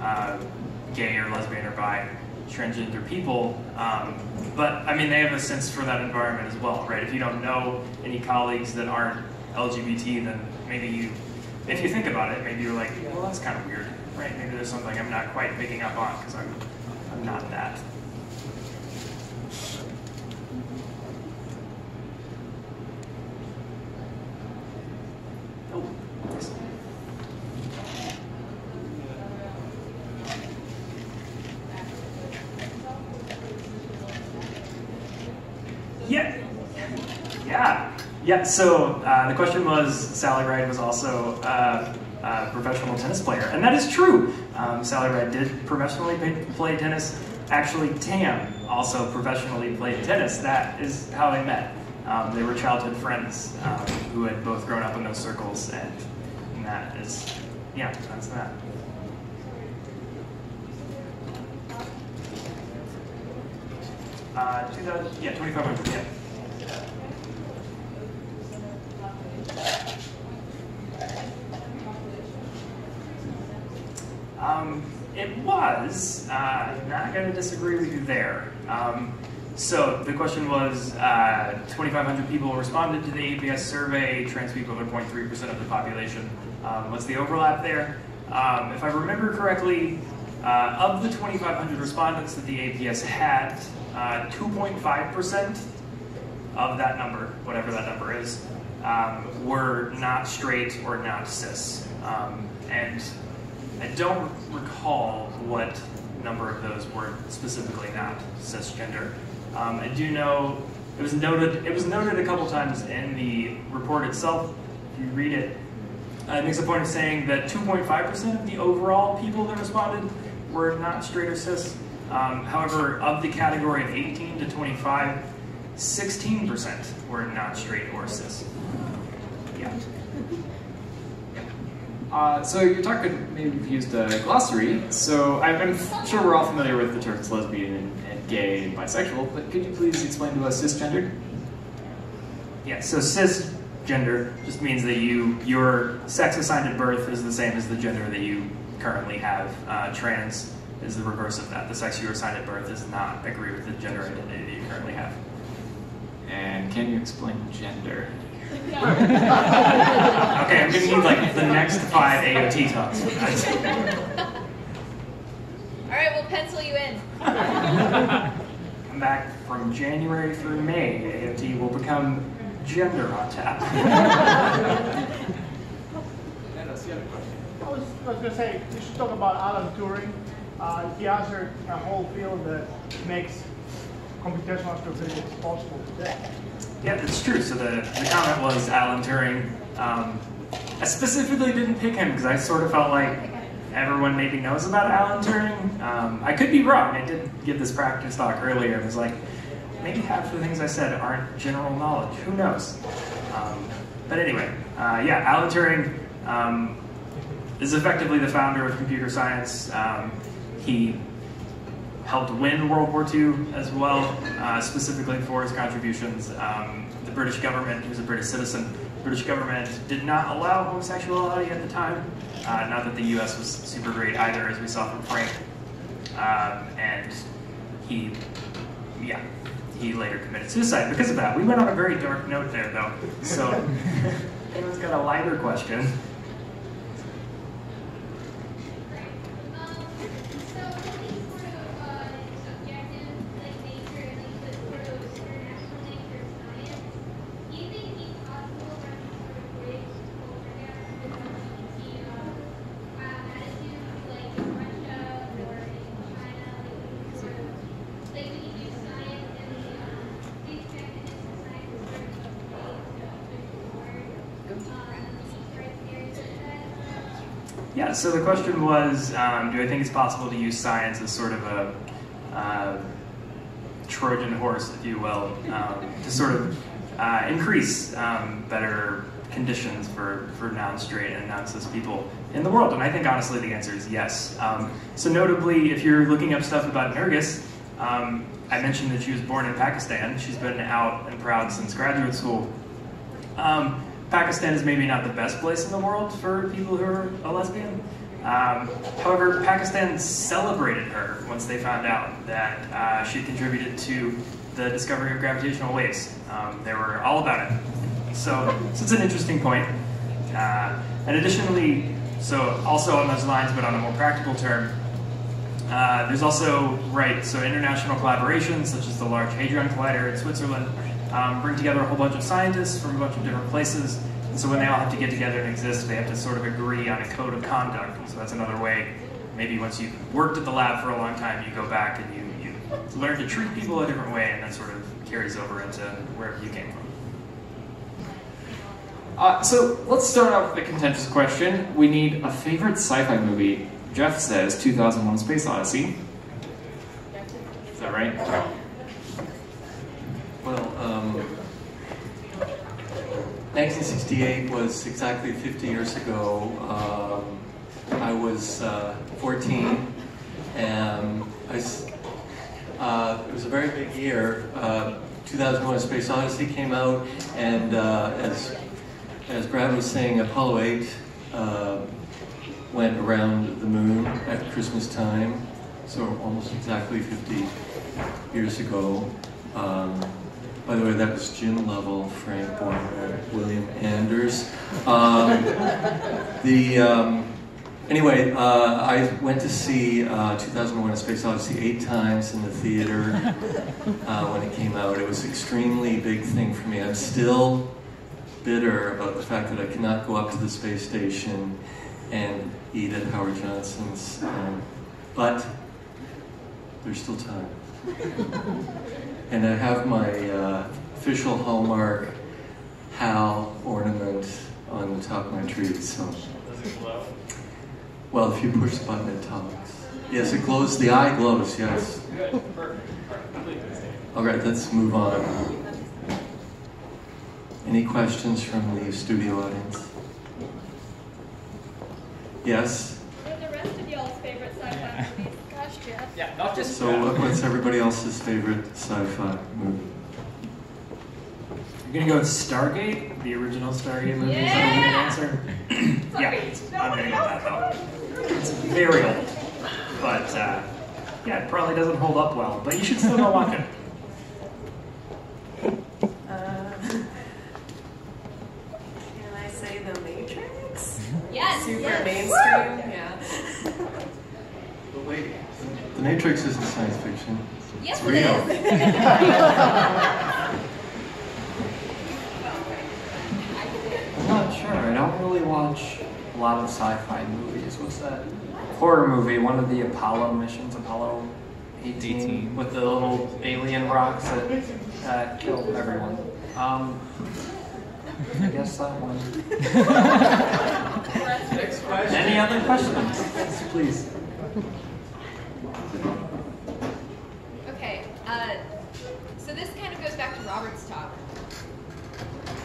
uh, gay or lesbian or bi transgender people. Um, but I mean, they have a sense for that environment as well, right? If you don't know any colleagues that aren't LGBT, then maybe you, if you think about it, maybe you're like, well, that's kind of weird, right? Maybe there's something I'm not quite picking up on because I'm, I'm not that. Oh, yes. Yeah. Yeah. So uh, the question was Sally Ride was also uh, a professional tennis player. And that is true. Um, Sally Ride did professionally play, play tennis. Actually, Tam also professionally played tennis. That is how they met. Um, they were childhood friends um, who had both grown up in those circles. And, and that is, yeah, that's that. Uh, 2000, yeah, 2500, yeah. Um, it was. Uh, not going to disagree with you there. Um, so the question was, uh, 2,500 people responded to the APS survey. Trans people are 0.3% of the population. Um, what's the overlap there? Um, if I remember correctly, uh, of the 2,500 respondents that the APS had, uh, 2.5% of that number, whatever that number is, um, were not straight or not cis. Um, and I don't recall what number of those were specifically not cisgender. Um, I do know it was noted. It was noted a couple times in the report itself. If you read it, uh, it makes a point of saying that 2.5% of the overall people that responded were not straight or cis. Um, however, of the category of 18 to 25, 16% were not straight or cis. Yeah. Uh, so your talk could maybe have used a glossary. So I'm, I'm sure we're all familiar with the terms lesbian and, and gay and bisexual, but could you please explain to us cisgendered? Yeah, so cisgender just means that you your sex assigned at birth is the same as the gender that you currently have. Uh, trans is the reverse of that. The sex you were assigned at birth does not agree with the gender identity that you currently have. And can you explain gender? Okay, I'm gonna need like the next five AOT talks. All right, we'll pencil you in. Come back from January through May, AOT will become gender on tap. Yeah, that's the other question. I was, I was gonna say, you should talk about Alan Turing. Uh, he answered a whole field that makes computational astrophysics possible today. Yeah, that's true. So the, the comment was Alan Turing. Um, I specifically didn't pick him because I sort of felt like everyone maybe knows about Alan Turing. Um, I could be wrong. I did give this practice talk earlier. It was like, maybe half the things I said aren't general knowledge. Who knows? Um, but anyway, uh, yeah, Alan Turing um, is effectively the founder of computer science. Um, he helped win World War II as well, uh, specifically for his contributions. Um, the British government, he was a British citizen, the British government did not allow homosexuality at the time. Uh, not that the US was super great either, as we saw from Frank. Um, and he, yeah, he later committed suicide because of that. We went on a very dark note there, though. So, <laughs> anyone's got a lighter question? So the question was, um, do I think it's possible to use science as sort of a uh, Trojan horse, if you will, um, to sort of uh, increase um, better conditions for, for non-straight and non-cis people in the world? And I think honestly the answer is yes. Um, so notably, if you're looking up stuff about Nergis, um, I mentioned that she was born in Pakistan. She's been out and proud since graduate school. Um, Pakistan is maybe not the best place in the world for people who are a lesbian. Um, however, Pakistan celebrated her once they found out that uh, she contributed to the discovery of gravitational waves. Um, they were all about it. So, so it's an interesting point. Uh, and additionally, so also on those lines, but on a more practical term, uh, there's also, right, so international collaborations, such as the Large Hadron Collider in Switzerland, um, bring together a whole bunch of scientists from a bunch of different places. And so when they all have to get together and exist, they have to sort of agree on a code of conduct. And so that's another way, maybe once you've worked at the lab for a long time, you go back and you, you learn to treat people a different way, and that sort of carries over into wherever you came from. Uh, so let's start off with a contentious question. We need a favorite sci-fi movie. Jeff says 2001: Space Odyssey. Is that right? Well, 1968 was exactly 50 years ago. Um, I was uh, 14, and I, uh, it was a very big year. Uh, 2001: A Space Odyssey came out, and uh, as as Brad was saying, Apollo 8 uh, went around the moon at Christmas time, so almost exactly 50 years ago. Um, by the way, that was Jim Lovell, Frank Borman, William Anders. Um, <laughs> the um, anyway, uh, I went to see uh, 2001: A Space Odyssey eight times in the theater uh, when it came out. It was an extremely big thing for me. I'm still bitter about the fact that I cannot go up to the space station and eat at Howard Johnson's, um, but there's still time. And I have my uh, official Hallmark HAL ornament on the top of my tree. So, well, if you push the button, it talks. Yes, it glows. The eye glows. Yes. All right, let's move on. Any questions from the studio audience? Yes. What are the rest of y'all's favorite sci-fi movies? Gosh, Jeff. Yeah, not just So, what- what's everybody else's favorite sci-fi movie? You're gonna go with Stargate, the original Stargate movie. Is Yeah! that a good answer? yeah, I'm gonna go with that though. It's very old, but uh, yeah, it probably doesn't hold up well. But you should still go watch it. <laughs> <laughs> Can I say The Matrix? Yes, Super yes. mainstream, yeah. But wait, The Matrix isn't science fiction. Yes, it's it real. <laughs> I'm not sure. I don't really watch a lot of sci-fi movies. What's that horror movie? One of the Apollo missions, Apollo 18, with the little alien rocks that uh, kill everyone. Um, I guess that one. Any other questions? Please. Okay, uh, so this kind of goes back to Robert's talk.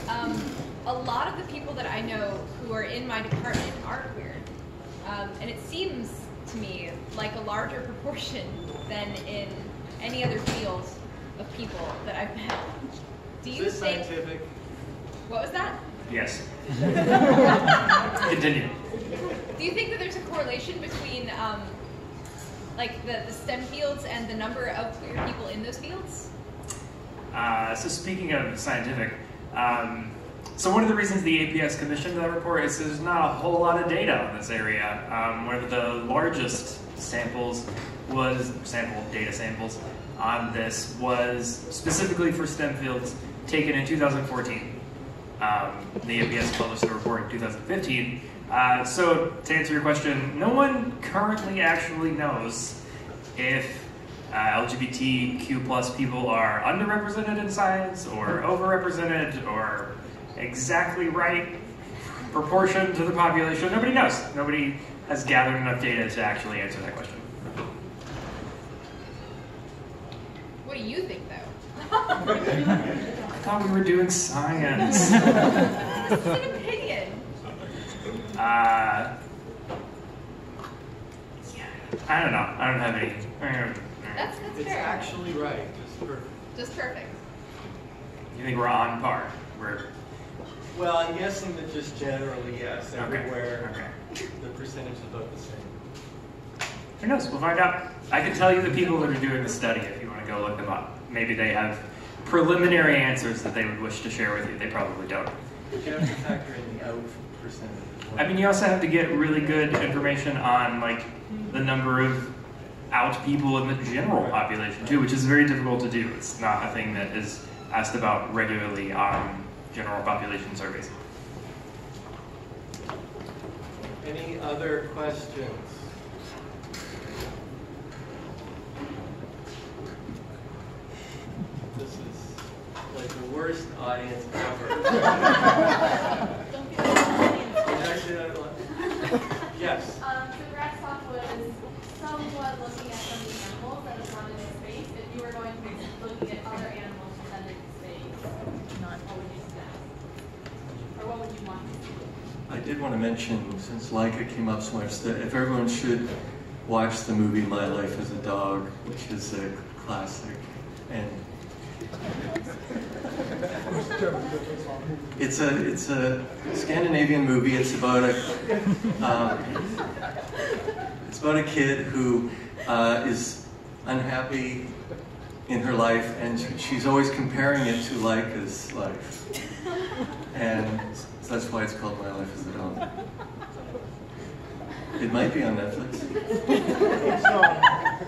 Um, a lot of the people that I know who are in my department are queer. Um, and it seems to me like a larger <laughs> proportion than in any other field of people that I've met. Do you Is this think? scientific? What was that? Yes. <laughs> Continue. Do you think that there's a correlation between, um, like the, the STEM fields and the number of queer people in those fields? Uh, so speaking of scientific, um, so one of the reasons the APS commissioned that report is there's not a whole lot of data on this area. Um, one of the largest samples was sample data samples on this was specifically for STEM fields taken in 2014. Um, the APS published a report in 2015. Uh, so to answer your question, no one currently actually knows if uh, LGBTQ plus people are underrepresented in science or overrepresented or exactly right proportion to the population. Nobody knows. Nobody has gathered enough data to actually answer that question. What do you think, though? <laughs> I thought we were doing science. <laughs> this is an opinion. Uh, I don't know. I don't have any. That's, that's It's fair. actually right. Just perfect. Just perfect. You think we're on par? We're Well, I'm guessing that just generally, yes, Okay, everywhere, okay. the percentage is about the same. Who knows? We'll find out. I can tell you the people that are doing the study if you want to go look them up. Maybe they have preliminary answers that they would wish to share with you. They probably don't. But you have to factor in the out percentage as well. I mean, you also have to get really good information on like the number of out people in the general population too, which is very difficult to do. It's not a thing that is asked about regularly on general population surveys. Any other questions? This is like the worst audience ever. <laughs> Don't be <laughs> like Did I say that out loud? Yes. Um, so Greg's talk was somewhat looking at some of the animals that have run into space. If you were going to be looking at other animals that send into space, what would you suggest? Or what would you want to see? I did want to mention, since Laika came up so much, that if everyone should watch the movie My Life as a Dog, which is a classic, and it's a it's a Scandinavian movie. It's about a um, it's about a kid who uh, is unhappy in her life, and she's always comparing it to Laika's life, and so that's why it's called My Life as a Dog. It might be on Netflix.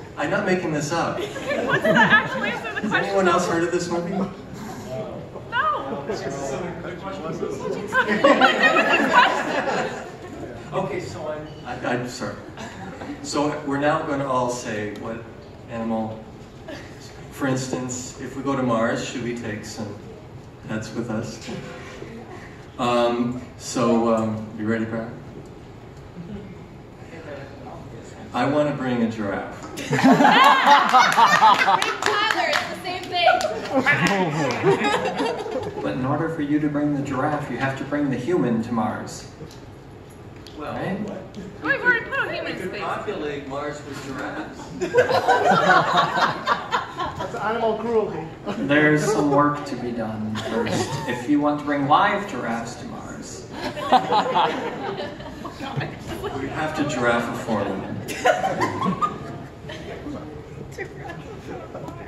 <laughs> I'm not making this up. <laughs> actually answer the Has question. anyone else heard of this movie? No. Okay, so I'm, I, I'm sorry. So we're now going to all say what animal, for instance, if we go to Mars, should we take some pets with us? Um, so, um, you ready, Brad? I want to bring a giraffe. <laughs> Tyler, it's the same thing. <laughs> But in order for you to bring the giraffe, you have to bring the human to Mars. Well, Right? We've already put a we human in space. populate Mars with giraffes. <laughs> Animal cruelty. There's some work to be done first. If you want to bring live giraffes to Mars, We have to giraffe form them.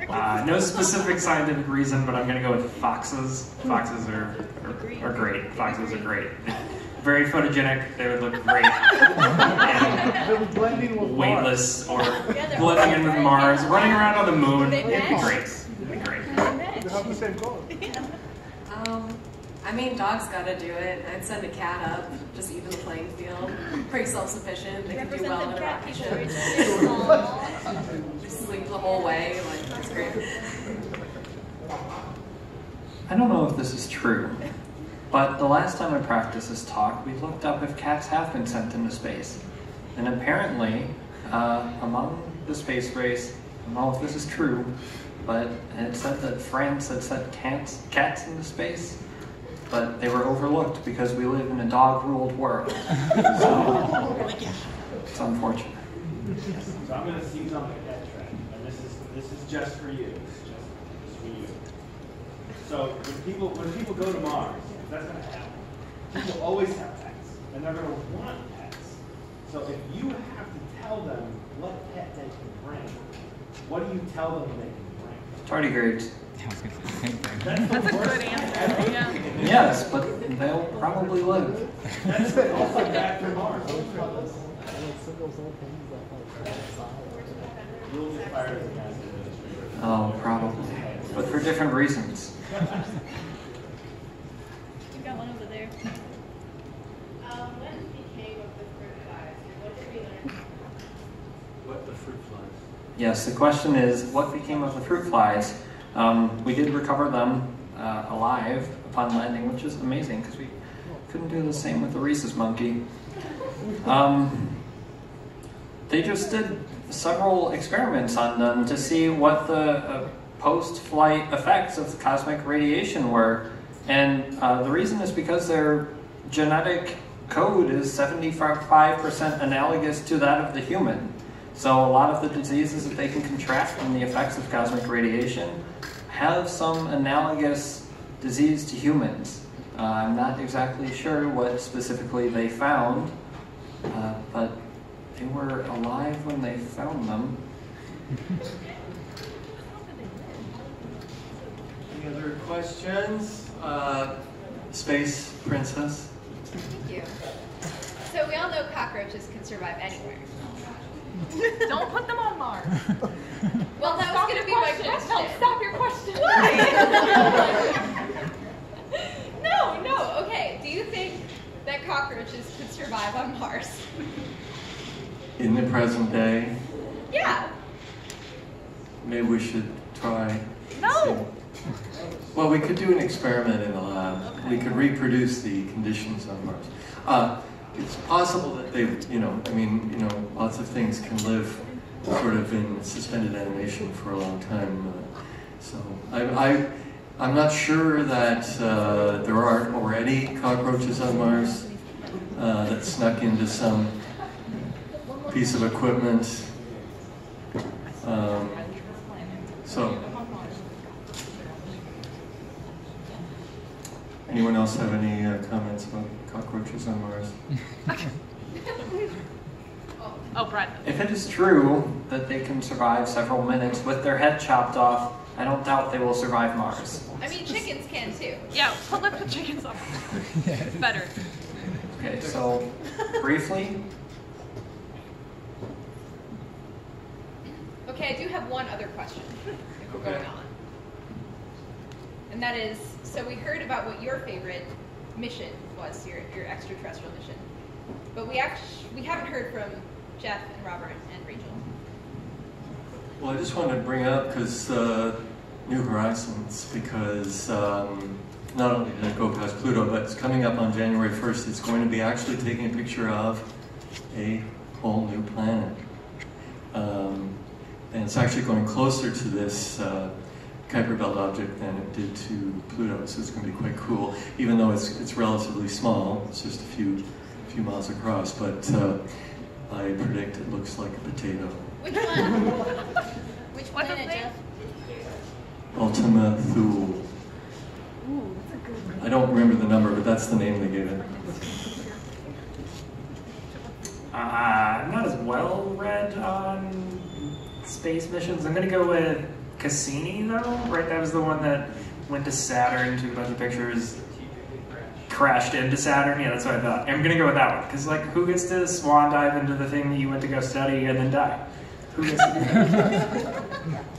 Uh, no specific scientific reason, but I'm going to go with foxes. Foxes are, are, are great. Foxes are great. Very photogenic. They would look great. <laughs> And They were blending with Mars. weightless or blending in with Mars, running around on the moon. They It'd be match. great. It'd be great. They have the same color. <laughs> Um, I mean, dogs gotta do it. I'd send a cat up, just even the playing field. Pretty self-sufficient. They can do well in a rocket ship. just sleep the whole way. Like that's great. I don't know if this is true, but the last time I practiced this talk, we looked up if cats have been sent into space. And apparently, uh, among the space race, I don't know if this is true, but it said that France had sent cats, cats into space, but they were overlooked because we live in a dog-ruled world. <laughs> So, it's unfortunate. So I'm gonna seize on the pet trend, and this is, this is just for you, this is just, just for you. So when people, when people go to Mars, if that's gonna happen, people always have pets, and they're gonna want pets. So if you have to tell them what pet they can bring, what do you tell them they can bring? Tardigrades. That's the That's a good answer, ever. yeah. Yes, but they'll probably live. That's also bad for Mars. You'll get fired as a gas administrator. Oh, probably. But for different reasons. <laughs> We got one over there. Um, what became of the fruit flies? What did we learn? What the fruit flies? Yes, the question is, what became of the fruit flies? Um, we did recover them uh, alive upon landing, which is amazing because we couldn't do the same with the rhesus monkey. Um, they just did several experiments on them to see what the uh, post-flight effects of cosmic radiation were, and uh, the reason is because their genetic code is 75% analogous to that of the human. So a lot of the diseases that they can contract from the effects of cosmic radiation have some analogous disease to humans. Uh, I'm not exactly sure what specifically they found, uh, but they were alive when they found them. Any other questions? Uh, Space Princess? Thank you. So we all know cockroaches can survive anywhere. Don't put them on Mars. <laughs> Well, that Stop was going to be my question. question. No, stop your question. Why? <laughs> no, no. Okay. Do you think that cockroaches could survive on Mars? In the present day, Yeah. maybe we should try. No. Well, we could do an experiment in the lab. We could reproduce the conditions on Mars. Uh, it's possible that they, you know, I mean, you know, lots of things can live sort of in suspended animation for a long time. Uh, so I, I, I'm not sure that uh, there aren't already cockroaches on Mars uh, that snuck into some piece of equipment. Um, so. Anyone else have any uh, comments about cockroaches on Mars? <laughs> Oh, Brad. If it is true that they can survive several minutes with their head chopped off, I don't doubt they will survive Mars. I mean, chickens can too. Yeah, put let the chickens on. It's <laughs> better. Okay, so briefly, Okay, I do have one other question if we're Okay. going on. And that is, so we heard about what your favorite mission was, your, your extraterrestrial mission. But we actually, we haven't heard from Jeff and Robert and Rachel. Well, I just wanted to bring up because uh, New Horizons, because um, not only did it go past Pluto, but it's coming up on January 1st. It's going to be actually taking a picture of a whole new planet. Um, and it's actually going closer to this uh, Kuiper Belt object than it did to Pluto, so it's going to be quite cool. Even though it's it's relatively small, it's just a few few miles across, but uh, I predict it looks like a potato. Which one? <laughs> Which What's planet, its? Jeff? Ultima Thule. Ooh, that's a good one. I don't remember the number, but that's the name they gave it. Uh, I'm not as well read on space missions. I'm gonna go with Cassini though, right? That was the one that went to Saturn, took a bunch of pictures, crashed into Saturn. Yeah, that's what I thought. I'm gonna go with that one because like, who gets to swan dive into the thing that you went to go study and then die? Who gets to do that? <laughs> <laughs>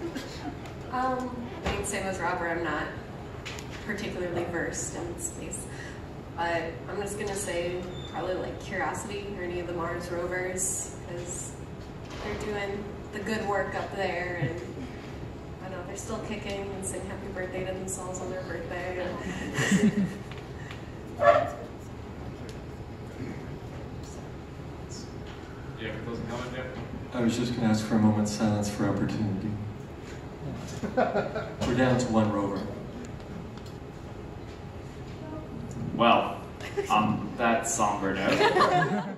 Um, I mean, same as Robert, I'm not particularly versed in space. But I'm just gonna say probably like Curiosity or any of the Mars rovers because they're doing the good work up there and I don't know they're still kicking and sing happy birthday to themselves on their birthday. And Do you have a closing comment, Jeff? I was just going to ask for a moment's silence for opportunity. <laughs> We're down to one rover. Well, on that somber note. <laughs>